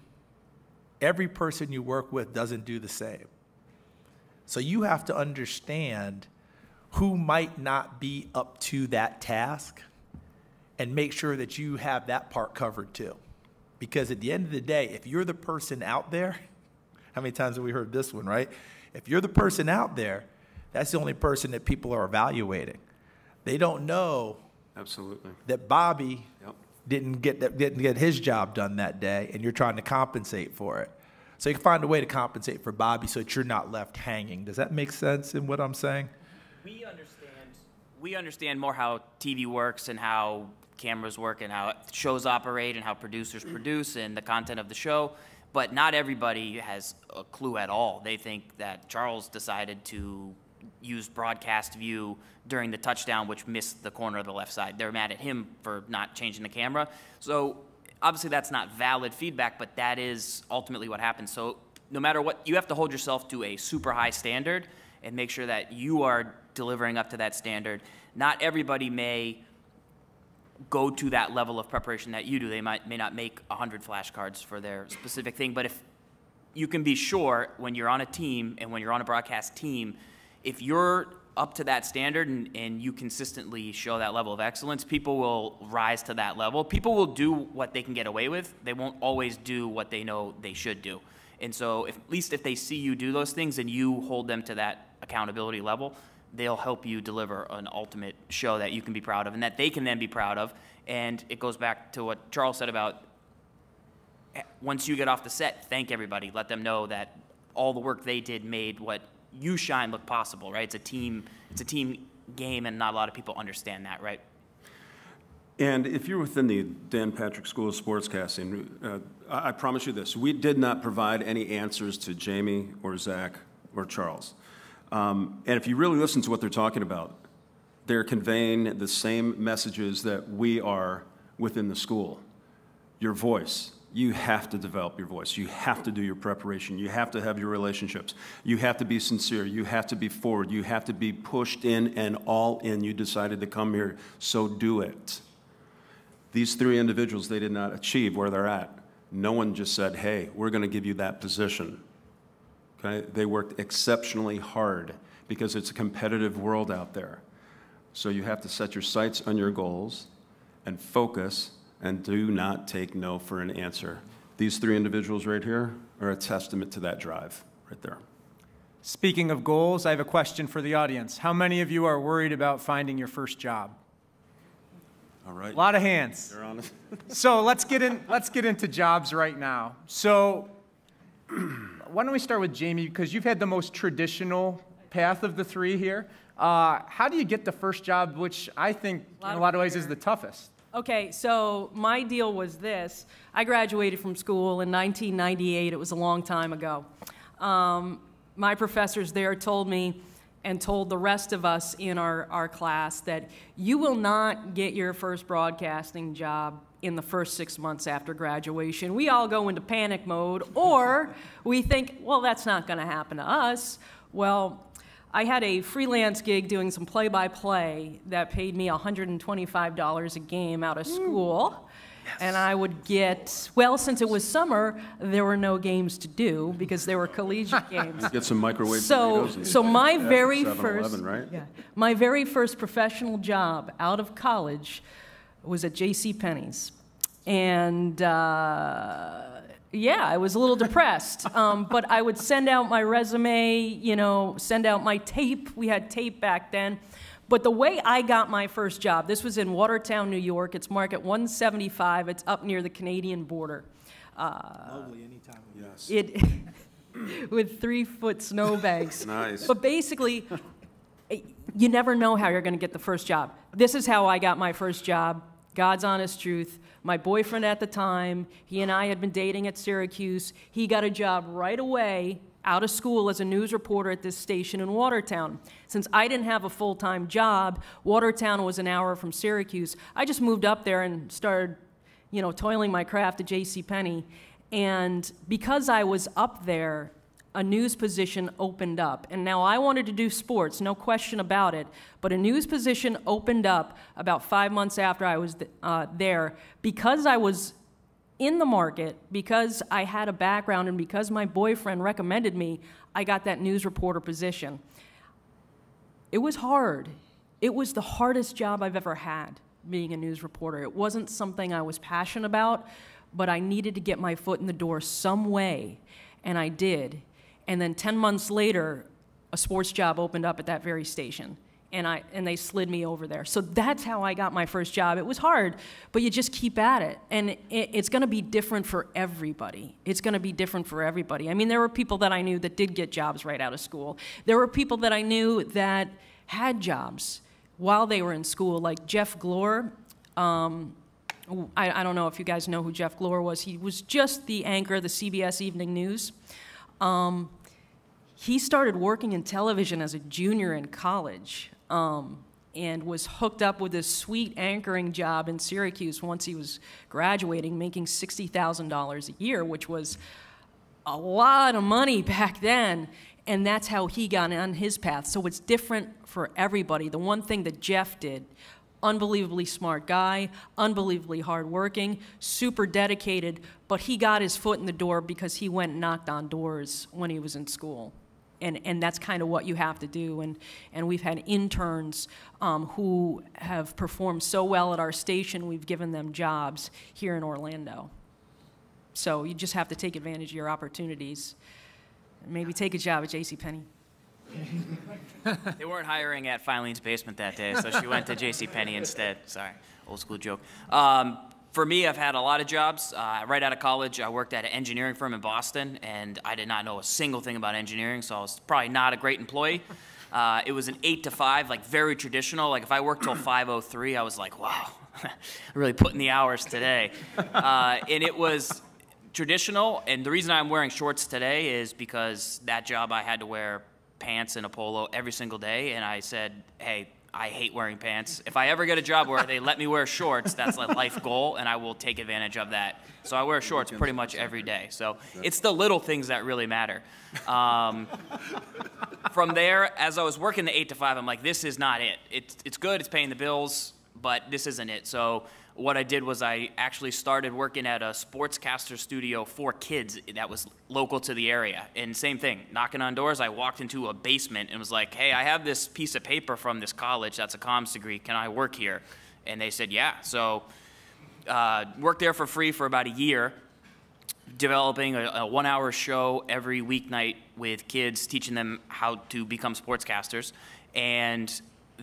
every person you work with doesn't do the same. So you have to understand who might not be up to that task and make sure that you have that part covered too. Because at the end of the day, if you're the person out there, how many times have we heard this one, right? If you're the person out there, that's the only person that people are evaluating. They don't know Absolutely. that Bobby. Didn't get that, didn't get his job done that day, and you're trying to compensate for it. So you can find a way to compensate for Bobby so that you're not left hanging. Does that make sense in what I'm saying? We understand. We understand more how TV works and how cameras work and how shows operate and how producers produce and the content of the show. But not everybody has a clue at all. They think that Charles decided to use broadcast view during the touchdown, which missed the corner of the left side. They're mad at him for not changing the camera. So obviously that's not valid feedback, but that is ultimately what happens. So no matter what, you have to hold yourself to a super high standard and make sure that you are delivering up to that standard. Not everybody may go to that level of preparation that you do. They might may not make 100 flashcards for their specific thing, but if you can be sure when you're on a team and when you're on a broadcast team, if you're up to that standard and, and you consistently show that level of excellence, people will rise to that level. People will do what they can get away with. They won't always do what they know they should do. And so, if, at least if they see you do those things and you hold them to that accountability level, they'll help you deliver an ultimate show that you can be proud of and that they can then be proud of. And it goes back to what Charles said about eh, once you get off the set, thank everybody. Let them know that all the work they did made what you shine look possible, right? It's a team, it's a team game, and not a lot of people understand that, right? And if you're within the Dan Patrick School of Sportscasting, uh, I I promise you this, we did not provide any answers to Jamie or Zach or Charles. Um, And if you really listen to what they're talking about, they're conveying the same messages that we are within the school. Your voice, you have to develop your voice. You have to do your preparation. You have to have your relationships. You have to be sincere. You have to be forward. You have to be pushed in and all in. You decided to come here, so do it. These three individuals, they did not achieve where they're at. No one just said, hey, we're going to give you that position. Okay? They worked exceptionally hard because it's a competitive world out there. So you have to set your sights on your goals and focus and do not take no for an answer. These three individuals right here are a testament to that drive right there. Speaking of goals, I have a question for the audience. How many of you are worried about finding your first job? All right. A lot of hands. They're on. So let's get in. Let's get into jobs right now. So why don't we start with Jamie because you've had the most traditional path of the three here. Uh, how do you get the first job, which I think in a lot of ways is the toughest? Okay, so my deal was this. I graduated from school in 1998. It was a long time ago. Um, my professors there told me and told the rest of us in our, our class that you will not get your first broadcasting job in the first six months after graduation. We all go into panic mode, or we think, well, that's not going to happen to us. Well, I had a freelance gig doing some play by play that paid me $125 a game out of school. And I would get, well, since it was summer, there were no games to do because there were collegiate games. Get some microwave So, burritos and- so my Yeah, very 7-Eleven, first, right? yeah, my very first professional job out of college was at J.C. Penney's, and uh, yeah, I was a little depressed. Um, but I would send out my resume, you know, send out my tape. We had tape back then. But the way I got my first job, this was in Watertown, New York. It's Market 175. It's up near the Canadian border. Lovely anytime. Yes. It with three foot snowbanks. Nice. But basically, eh, you never know how you're going to get the first job. This is how I got my first job. God's honest truth. My boyfriend at the time, he and I had been dating at Syracuse. He got a job right away out of school as a news reporter at this station in Watertown. Since I didn't have a full time job, Watertown was an hour from Syracuse. I just moved up there and started, you know, toiling my craft at J.C. Penney. And because I was up there, a news position opened up. And now I wanted to do sports, no question about it. But a news position opened up about five months after I was uh, there because I was in the market, because I had a background, and because my boyfriend recommended me, I got that news reporter position. It was hard. It was the hardest job I've ever had, being a news reporter. It wasn't something I was passionate about, but I needed to get my foot in the door some way, and I did. And then 10 months later, a sports job opened up at that very station. And, I, and they slid me over there. So that's how I got my first job. It was hard, but you just keep at it. And it, it's going to be different for everybody. It's going to be different for everybody. I mean, there were people that I knew that did get jobs right out of school. There were people that I knew that had jobs while they were in school, like Jeff Glor. Um, I, I, don't know if you guys know who Jeff Glor was. He was just the anchor of the CBS Evening News. Um, he started working in television as a junior in college um, and was hooked up with this sweet anchoring job in Syracuse once he was graduating, making $60,000 a year, which was a lot of money back then. And that's how he got on his path. So it's different for everybody. The one thing that Jeff did unbelievably smart guy, unbelievably hardworking, super dedicated, but he got his foot in the door because he went and knocked on doors when he was in school. And, and that's kind of what you have to do. And, and we've had interns um, who have performed so well at our station, we've given them jobs here in Orlando. So you just have to take advantage of your opportunities. Maybe take a job at J.C. Penney. they weren't hiring at Filene's basement that day, so she went to J.C. Penney instead. Sorry, old school joke. Um, for me, I've had a lot of jobs. Uh, right out of college, I worked at an engineering firm in Boston, and I did not know a single thing about engineering, so I was probably not a great employee. Uh, it was an eight to five, like very traditional. Like if I worked till 5:03, I was like, wow, really putting the hours today. Uh, and it was traditional. And the reason I'm wearing shorts today is because that job I had to wear pants and a polo every single day, and I said, hey, I hate wearing pants. If I ever get a job where they let me wear shorts, that's a life goal, and I will take advantage of that. So I wear shorts pretty much every day. So it's the little things that really matter. Um, from there, as I was working the eight to five, I'm like, this is not it. It's it's good. It's paying the bills, but this isn't it. So what I did was I actually started working at a sportscaster studio for kids that was local to the area. And same thing, knocking on doors. I walked into a basement and was like, hey, I have this piece of paper from this college that's a comms degree. Can I work here? And they said, yeah. So uh, worked there for free for about a year, developing a, a one hour show every weeknight with kids, teaching them how to become sportscasters. And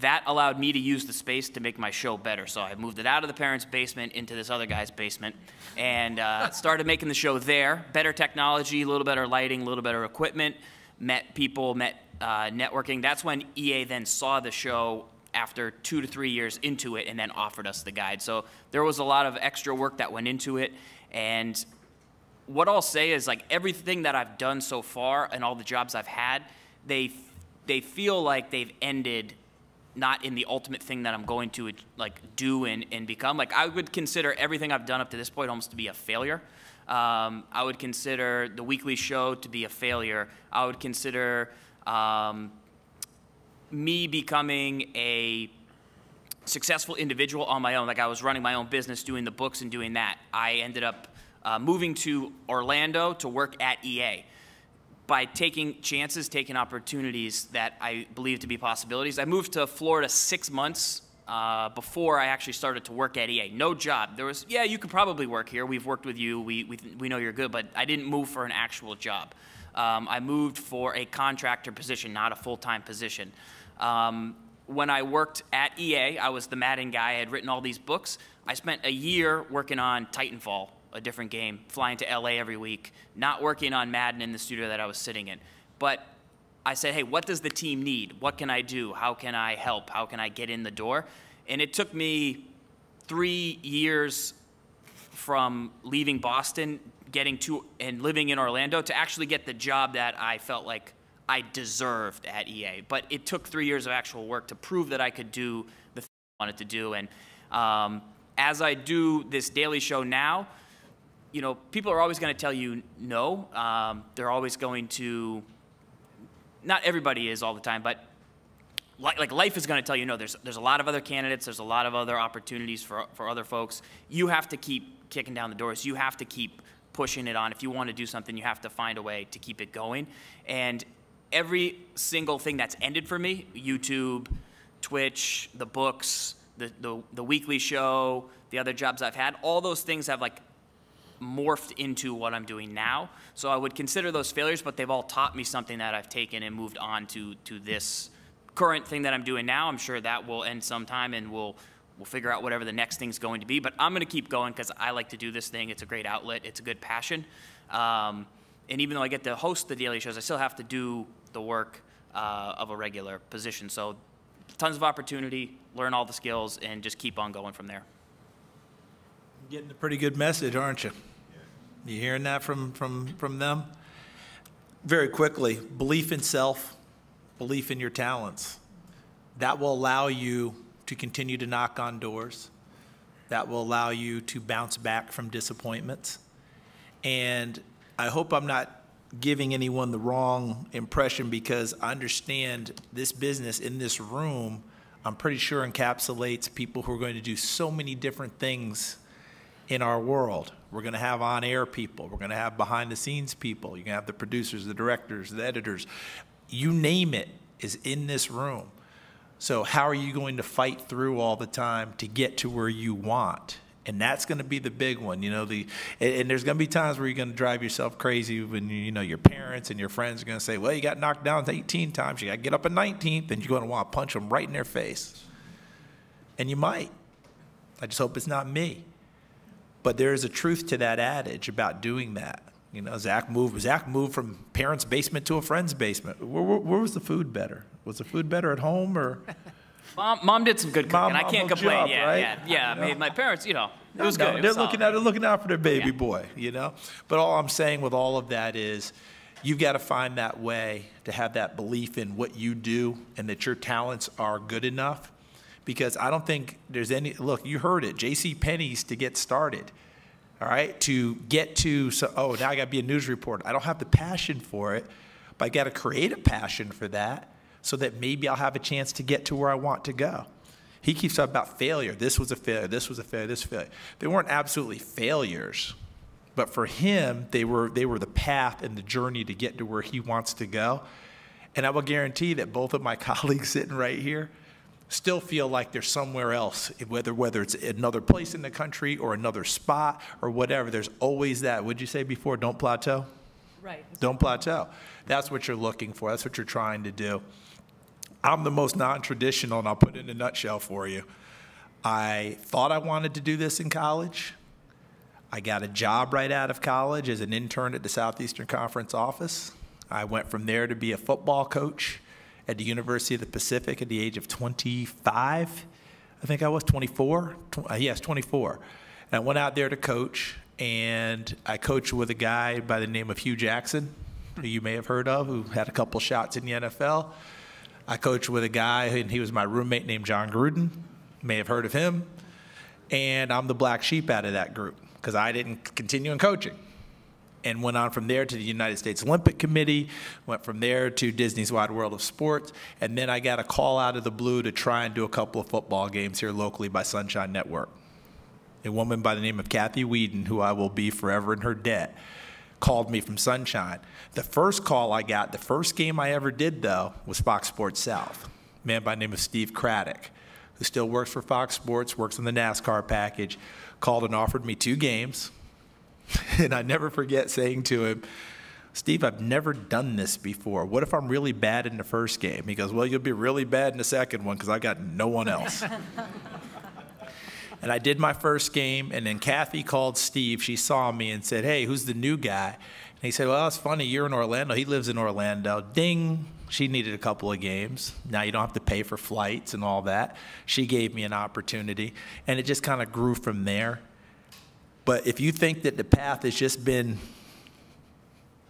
that allowed me to use the space to make my show better. So I moved it out of the parents' basement into this other guy's basement and uh, started making the show there. Better technology, a little better lighting, a little better equipment, met people, met uh, networking. That's when EA then saw the show after two to three years into it and then offered us the guide. So there was a lot of extra work that went into it. And what I'll say is like everything that I've done so far and all the jobs I've had, they, they feel like they've ended not in the ultimate thing that I'm going to like do and, and become. Like I would consider everything I've done up to this point almost to be a failure. Um, I would consider the weekly show to be a failure. I would consider um, me becoming a successful individual on my own. Like I was running my own business, doing the books and doing that. I ended up uh, moving to Orlando to work at EA by taking chances, taking opportunities that I believe to be possibilities. I moved to Florida six months uh, before I actually started to work at EA. No job. There was, yeah, you could probably work here. We've worked with you. We, we, we know you're good, but I didn't move for an actual job. Um, I moved for a contractor position, not a full time position. Um, when I worked at EA, I was the Madden guy. I had written all these books. I spent a year working on Titanfall, a different game, flying to LA every week, not working on Madden in the studio that I was sitting in. But I said, hey, what does the team need? What can I do? How can I help? How can I get in the door? And it took me three years from leaving Boston, getting to and living in Orlando to actually get the job that I felt like I deserved at EA. But it took three years of actual work to prove that I could do the thing I wanted to do. And um, as I do this daily show now, you know, people are always going to tell you no. Um, they're always going to, not everybody is all the time, but like, like life is going to tell you no. There's, there's a lot of other candidates, there's a lot of other opportunities for, for other folks. You have to keep kicking down the doors. You have to keep pushing it on. If you want to do something, you have to find a way to keep it going. And every single thing that's ended for me YouTube, Twitch, the books, the, the, the weekly show, the other jobs I've had all those things have like morphed into what I'm doing now. So I would consider those failures, but they've all taught me something that I've taken and moved on to, to this current thing that I'm doing now. I'm sure that will end sometime and we'll, we'll figure out whatever the next thing's going to be. But I'm going to keep going because I like to do this thing. It's a great outlet, it's a good passion. Um, and even though I get to host the daily shows, I still have to do the work uh, of a regular position. So tons of opportunity, learn all the skills, and just keep on going from there. Getting a pretty good message, aren't you? You hearing that from, from, from them? Very quickly, belief in self, belief in your talents. That will allow you to continue to knock on doors. That will allow you to bounce back from disappointments. And I hope I'm not giving anyone the wrong impression because I understand this business in this room, I'm pretty sure encapsulates people who are going to do so many different things in our world. We're going to have on air people, we're going to have behind the scenes people, you're going to have the producers, the directors, the editors. You name it is in this room. So, how are you going to fight through all the time to get to where you want? and that's going to be the big one you know the and, and there's going to be times where you're going to drive yourself crazy when you know your parents and your friends are going to say well you got knocked down 18 times you got to get up a 19th and you're going to want to punch them right in their face and you might i just hope it's not me but there is a truth to that adage about doing that. You know, Zach moved. Zach moved from parents' basement to a friend's basement. Where, where, where was the food better? Was the food better at home or? Mom, mom did some good cooking. Mom- I can't complain. yeah, right? yeah, yeah. I mean, my parents, you know, it was No, good. It They're was looking solid. it, looking out for their baby Yeah. boy, you know. But all I'm saying with all of that is, you've got to find that way to have that belief in what you do and that your talents are good enough. Because I don't think there's any. Look, you heard it. J.C. Penney's to get started. All right, to get to so. Oh, now I got to be a news reporter. I don't have the passion for it, but I got to create a passion for that so that maybe I'll have a chance to get to where I want to go. He keeps talking about failure. This was a failure. This was a failure. This failure. They weren't absolutely failures, but for him, they were they were the path and the journey to get to where he wants to go. And I will guarantee that both of my colleagues sitting right here still feel like they're somewhere else, whether whether it's another place in the country or another spot or whatever. There's always that. Would you say before? Don't plateau. Right. Don't plateau. That's what you're looking for. That's what you're trying to do. I'm the most non-traditional, and I'll put it in a nutshell for you. I thought I wanted to do this in college. I got a job right out of college as an intern at the Southeastern Conference office. I went from there to be a football coach at the University of the Pacific at the age of 25. I think I was 24. Tw- uh, yes, 24. And I went out there to coach, and I coached with a guy by the name of Hue Jackson, who you may have heard of, who had a couple shots in the NFL. I coached with a guy, and he was my roommate named Jon Gruden. May have heard of him. And I'm the black sheep out of that group because I didn't continue in coaching. And went on from there to the United States Olympic Committee, went from there to Disney's Wide World of Sports, and then I got a call out of the blue to try and do a couple of football games here locally by Sunshine Network. A woman by the name of Kathy Whedon, who I will be forever in her debt, called me from Sunshine. The first call I got, the first game I ever did, though, was Fox Sports South. A man by the name of Steve Craddock, who still works for Fox Sports, works on the NASCAR package, called and offered me two games. and I never forget saying to him, Steve, I've never done this before. What if I'm really bad in the first game? He goes, Well, you'll be really bad in the second one because I got no one else. And I did my first game, and then Kathy called Steve. She saw me and said, Hey, who's the new guy? And he said, Well, it's funny, you're in Orlando. He lives in Orlando. Ding. She needed a couple of games. Now you don't have to pay for flights and all that. She gave me an opportunity, and it just kind of grew from there. But if you think that the path has just been,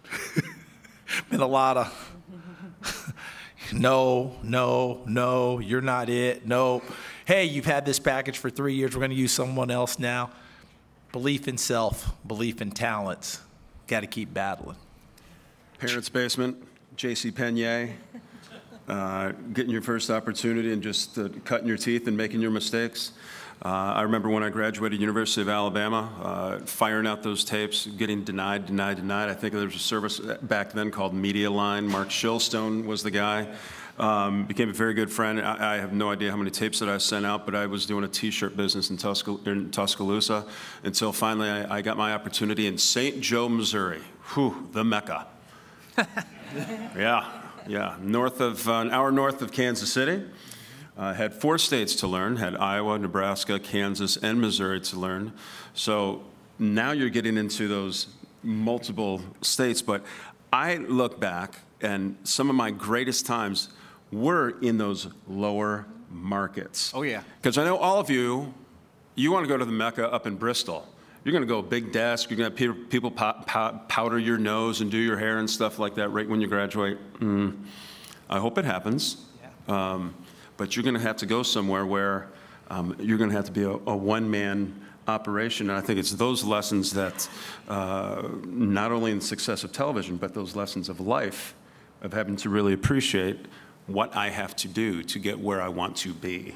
been a lot of no, no, no, you're not it, no. Hey, you've had this package for three years, we're going to use someone else now. Belief in self, belief in talents. Got to keep battling. Parents' basement, J.C. Penney, uh, getting your first opportunity and just uh, cutting your teeth and making your mistakes. Uh, I remember when I graduated University of Alabama, uh, firing out those tapes, getting denied, denied, denied. I think there was a service back then called Media Line. Mark Shillstone was the guy. Um, became a very good friend. I, I, have no idea how many tapes that I sent out, but I was doing a T-shirt business in, Tuscal- in Tuscaloosa until finally I, I, got my opportunity in St. Joe, Missouri. Whew, the Mecca. yeah, yeah, north of uh, an hour north of Kansas City. Uh, had four states to learn, had Iowa, Nebraska, Kansas, and Missouri to learn. So now you're getting into those multiple states. But I look back, and some of my greatest times were in those lower markets. Oh, yeah. Because I know all of you, you want to go to the Mecca up in Bristol. You're going to go big desk. You're going to have people powder your nose and do your hair and stuff like that right when you graduate. Mm. I hope it happens. Yeah. Um, but you're going to have to go somewhere where um, you're going to have to be a, a one-man operation. And I think it's those lessons that, uh, not only in the success of television, but those lessons of life, of having to really appreciate what I have to do to get where I want to be.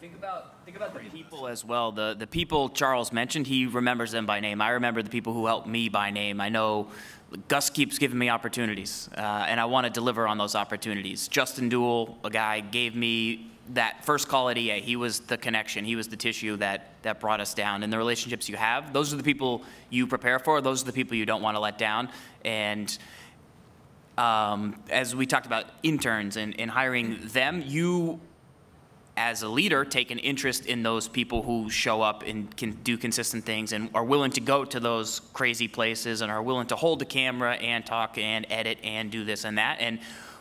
Think about, think about the people as well. The, the people Charles mentioned, he remembers them by name. I remember the people who helped me by name. I know Gus keeps giving me opportunities, uh, and I want to deliver on those opportunities. Justin Duell, a guy, gave me that first call at EA. He was the connection. He was the tissue that that brought us down. And the relationships you have, those are the people you prepare for. Those are the people you don't want to let down. And um, as we talked about interns and, and hiring them, you as a leader, take an interest in those people who show up and can do consistent things and are willing to go to those crazy places and are willing to hold the camera and talk and edit and do this and that. And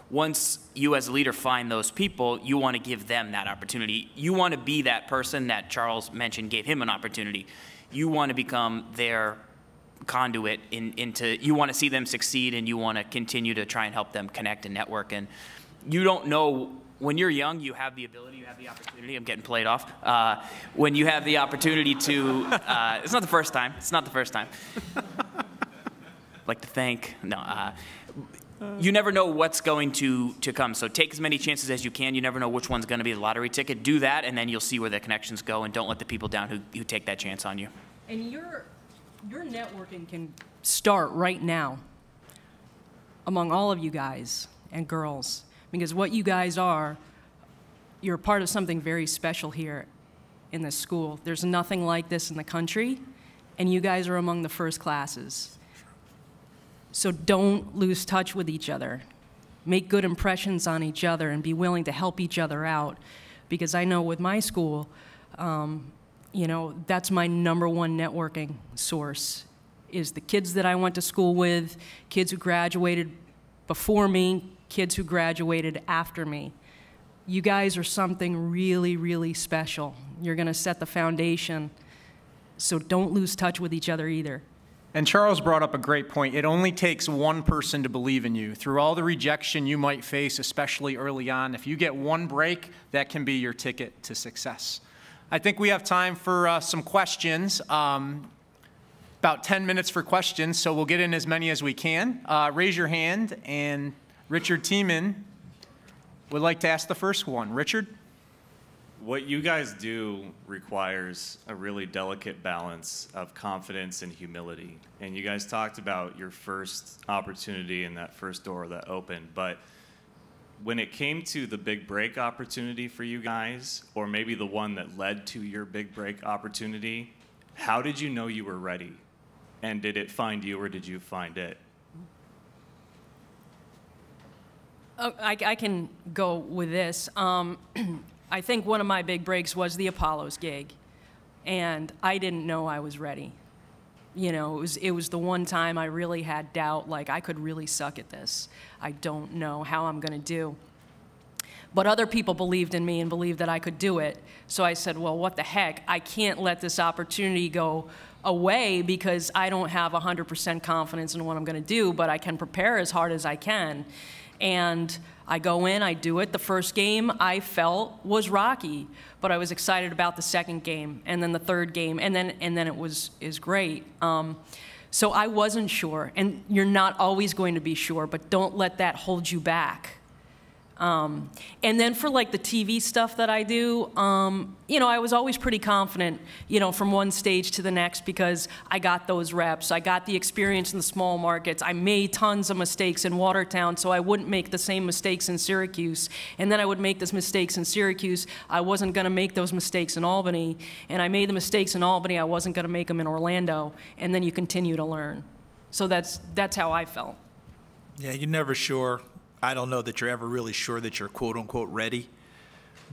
once you as a leader find those people, you want to give them that opportunity. You want to be that person that Charles mentioned gave him an opportunity. You want to become their conduit in, into, you want to see them succeed and you want to continue to try and help them connect and network. And you don't know when you're young, you have the ability, you have the opportunity. I'm getting played off. Uh, when you have the opportunity to, uh, it's not the first time. It's not the first time. like to thank. No. Uh, you never know what's going to, to come. So take as many chances as you can. You never know which one's going to be the lottery ticket. Do that, and then you'll see where the connections go. And don't let the people down who, who take that chance on you. And your your networking can start right now among all of you guys and girls because what you guys are, you're part of something very special here in this school. There's nothing like this in the country, and you guys are among the first classes. So don't lose touch with each other. Make good impressions on each other and be willing to help each other out. Because I know with my school, um, you know, that's my number one networking source is the kids that I went to school with, kids who graduated before me, kids who graduated after me. You guys are something really, really special. You're going to set the foundation, so don't lose touch with each other either. And Charles brought up a great point. It only takes one person to believe in you. Through all the rejection you might face, especially early on, if you get one break, that can be your ticket to success. I think we have time for uh, some questions. Um, about 10 minutes for questions, so we'll get in as many as we can. Uh, raise your hand, and Richard Tiemann would like to ask the first one. Richard? What you guys do requires a really delicate balance of confidence and humility. And you guys talked about your first opportunity and that first door that opened, but when it came to the big break opportunity for you guys, or maybe the one that led to your big break opportunity, how did you know you were ready? And did it find you or did you find it? Oh, I, I, can go with this. Um, I think one of my big breaks was the Apollos gig, and I didn't know I was ready. You know, it was, it was the one time I really had doubt, like I could really suck at this. I don't know how I'm going to do. But other people believed in me and believed that I could do it. So I said, well, what the heck? I can't let this opportunity go away because I don't have 100% confidence in what I'm going to do, but I can prepare as hard as I can. And I go in, I do it. The first game I felt was rocky, but I was excited about the second game, and then the third game, and then and then it was is great. Um, so I wasn't sure, and you're not always going to be sure, but don't let that hold you back. Um, and then for like the TV stuff that I do, um, you know, I was always pretty confident, you know, from one stage to the next because I got those reps. I got the experience in the small markets. I made tons of mistakes in Watertown, so I wouldn't make the same mistakes in Syracuse. And then I would make those mistakes in Syracuse. I wasn't going to make those mistakes in Albany. And I made the mistakes in Albany. I wasn't going to make them in Orlando. And then you continue to learn. So that's, that's how I felt. Yeah, you're never sure I don't know that you're ever really sure that you're quote unquote ready,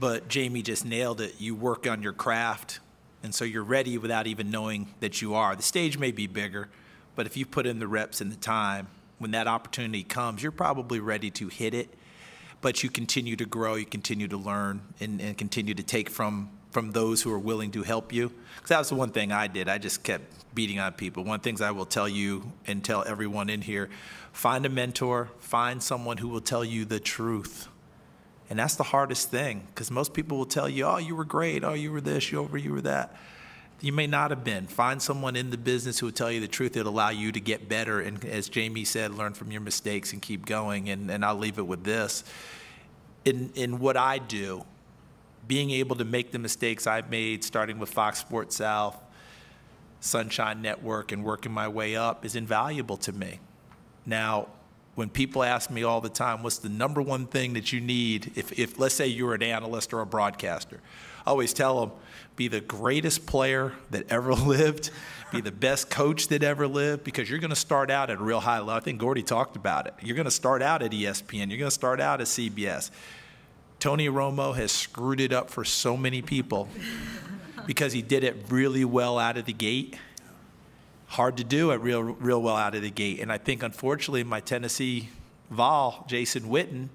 but Jamie just nailed it. You work on your craft, and so you're ready without even knowing that you are. The stage may be bigger, but if you put in the reps and the time, when that opportunity comes, you're probably ready to hit it. But you continue to grow, you continue to learn, and, and continue to take from from those who are willing to help you. Because that was the one thing I did. I just kept beating on people. One of the things I will tell you and tell everyone in here find a mentor, find someone who will tell you the truth. And that's the hardest thing because most people will tell you, oh, you were great, oh, you were this, you were, you were that. You may not have been. Find someone in the business who will tell you the truth. It'll allow you to get better. And as Jamie said, learn from your mistakes and keep going. And, and I'll leave it with this. In, in what I do, being able to make the mistakes I've made, starting with Fox Sports South, Sunshine Network, and working my way up, is invaluable to me. Now, when people ask me all the time, what's the number one thing that you need if, if let's say you're an analyst or a broadcaster, I always tell them, be the greatest player that ever lived, be the best coach that ever lived, because you're going to start out at a real high level. I think Gordie talked about it. You're going to start out at ESPN. You're going to start out at CBS. Tony Romo has screwed it up for so many people because he did it really well out of the gate hard to do it real, real well out of the gate. And I think, unfortunately, my Tennessee Vol, Jason Witten,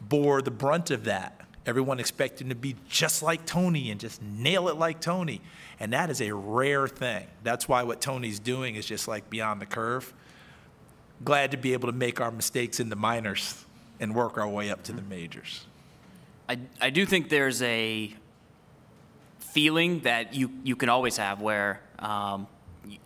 bore the brunt of that. Everyone expected him to be just like Tony and just nail it like Tony. And that is a rare thing. That's why what Tony's doing is just like beyond the curve. Glad to be able to make our mistakes in the minors and work our way up to the majors. I, I do think there's a feeling that you, you can always have where um,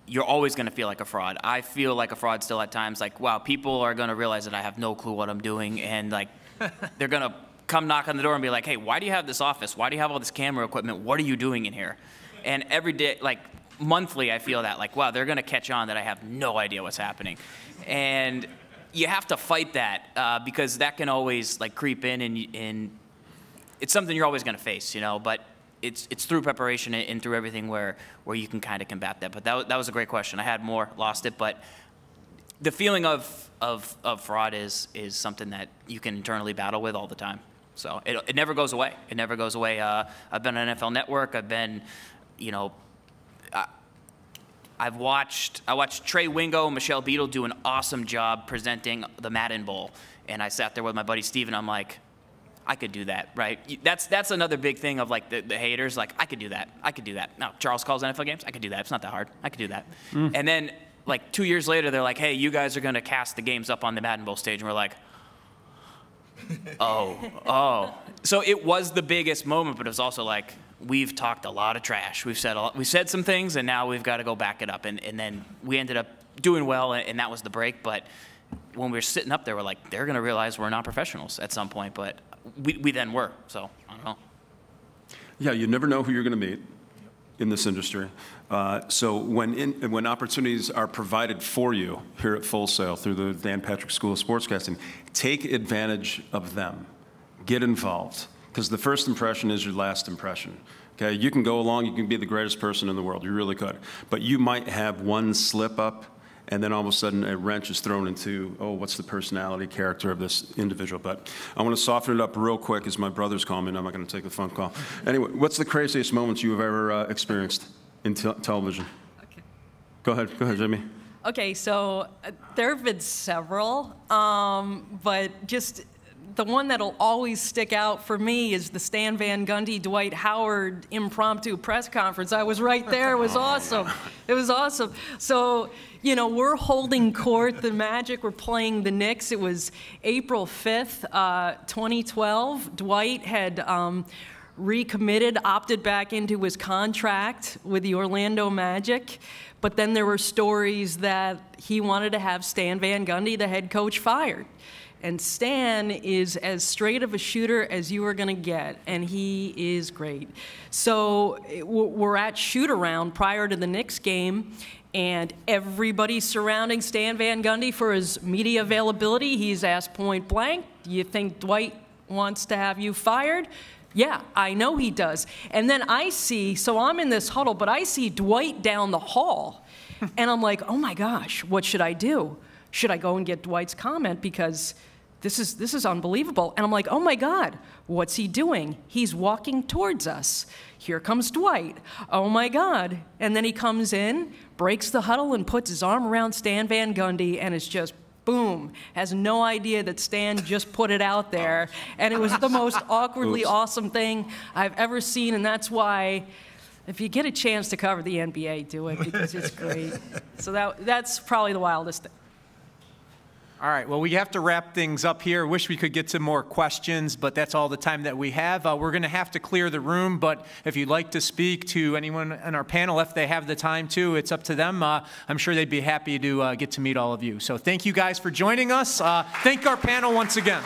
you're always going to feel like a fraud. I feel like a fraud still at times. Like, wow, people are going to realize that I have no clue what I'm doing, and like, they're going to come knock on the door and be like, hey, why do you have this office? Why do you have all this camera equipment? What are you doing in here? And every day, like monthly, I feel that like, wow, they're going to catch on that I have no idea what's happening, and you have to fight that uh, because that can always like creep in, and and it's something you're always going to face, you know. But it's it's through preparation and through everything where where you can kind of combat that. But that that was a great question. I had more, lost it, but the feeling of of of fraud is is something that you can internally battle with all the time. So it it never goes away. It never goes away. Uh, I've been on NFL Network. I've been, you know. I've watched I watched Trey Wingo, Michelle Beadle do an awesome job presenting the Madden Bowl, and I sat there with my buddy Steven. I'm like, I could do that, right? That's that's another big thing of like the, the haters. Like I could do that. I could do that. No, Charles calls NFL games. I could do that. It's not that hard. I could do that. Mm. And then like two years later, they're like, hey, you guys are gonna cast the games up on the Madden Bowl stage, and we're like. oh, oh. So it was the biggest moment, but it was also like we've talked a lot of trash. We've said a lot, we said some things, and now we've got to go back it up. And, and then we ended up doing well, and that was the break. But when we were sitting up there, we're like, they're going to realize we're not professionals at some point. But we, we then were. So I don't know. Yeah, you never know who you're going to meet in this industry. Uh, so when in, when opportunities are provided for you here at Full Sail through the Dan Patrick School of Sportscasting, take advantage of them. Get involved because the first impression is your last impression. Okay, you can go along, you can be the greatest person in the world, you really could, but you might have one slip up and then all of a sudden a wrench is thrown into, oh, what's the personality, character of this individual? But I want to soften it up real quick as my brother's calling me, and I'm not going to take the phone call. Anyway, what's the craziest moments you have ever uh, experienced in te television? Okay. Go ahead, go ahead, Jamie. Okay, so uh, there have been several, um, but just the one that'll always stick out for me is the Stan Van Gundy, Dwight Howard impromptu press conference. I was right there. It was awesome. It was awesome. So, you know, we're holding court. The Magic were playing the Knicks. It was April 5th, uh, 2012. Dwight had. Um, recommitted, opted back into his contract with the Orlando Magic. But then there were stories that he wanted to have Stan Van Gundy, the head coach, fired. And Stan is as straight of a shooter as you are going to get, and he is great. So eh, we're at shoot around prior to the Knicks game, and everybody surrounding Stan Van Gundy for his media availability. He's asked point blank, Do you think Dwight wants to have you fired? Yeah, I know he does. And then I see, so I'm in this huddle, but I see Dwight down the hall. and I'm like, oh my gosh, what should I do? Should I go and get Dwight's comment? Because this is, this is unbelievable. And I'm like, oh my God, what's he doing? He's walking towards us. Here comes Dwight. Oh my God. And then he comes in, breaks the huddle, and puts his arm around Stan Van Gundy, and it's just boom, has no idea that Stan just put it out there. And it was the most awkwardly Oops. awesome thing I've ever seen. And that's why, if you get a chance to cover the NBA, do it because it's great. so that, that's probably the wildest thing. All right, well, we have to wrap things up here. Wish we could get some more questions, but that's all the time that we have. Uh, we're going to have to clear the room, but if you'd like to speak to anyone in our panel, if they have the time to, it's up to them. Uh, I'm sure they'd be happy to uh, get to meet all of you. So thank you guys for joining us. Uh, thank our panel once again.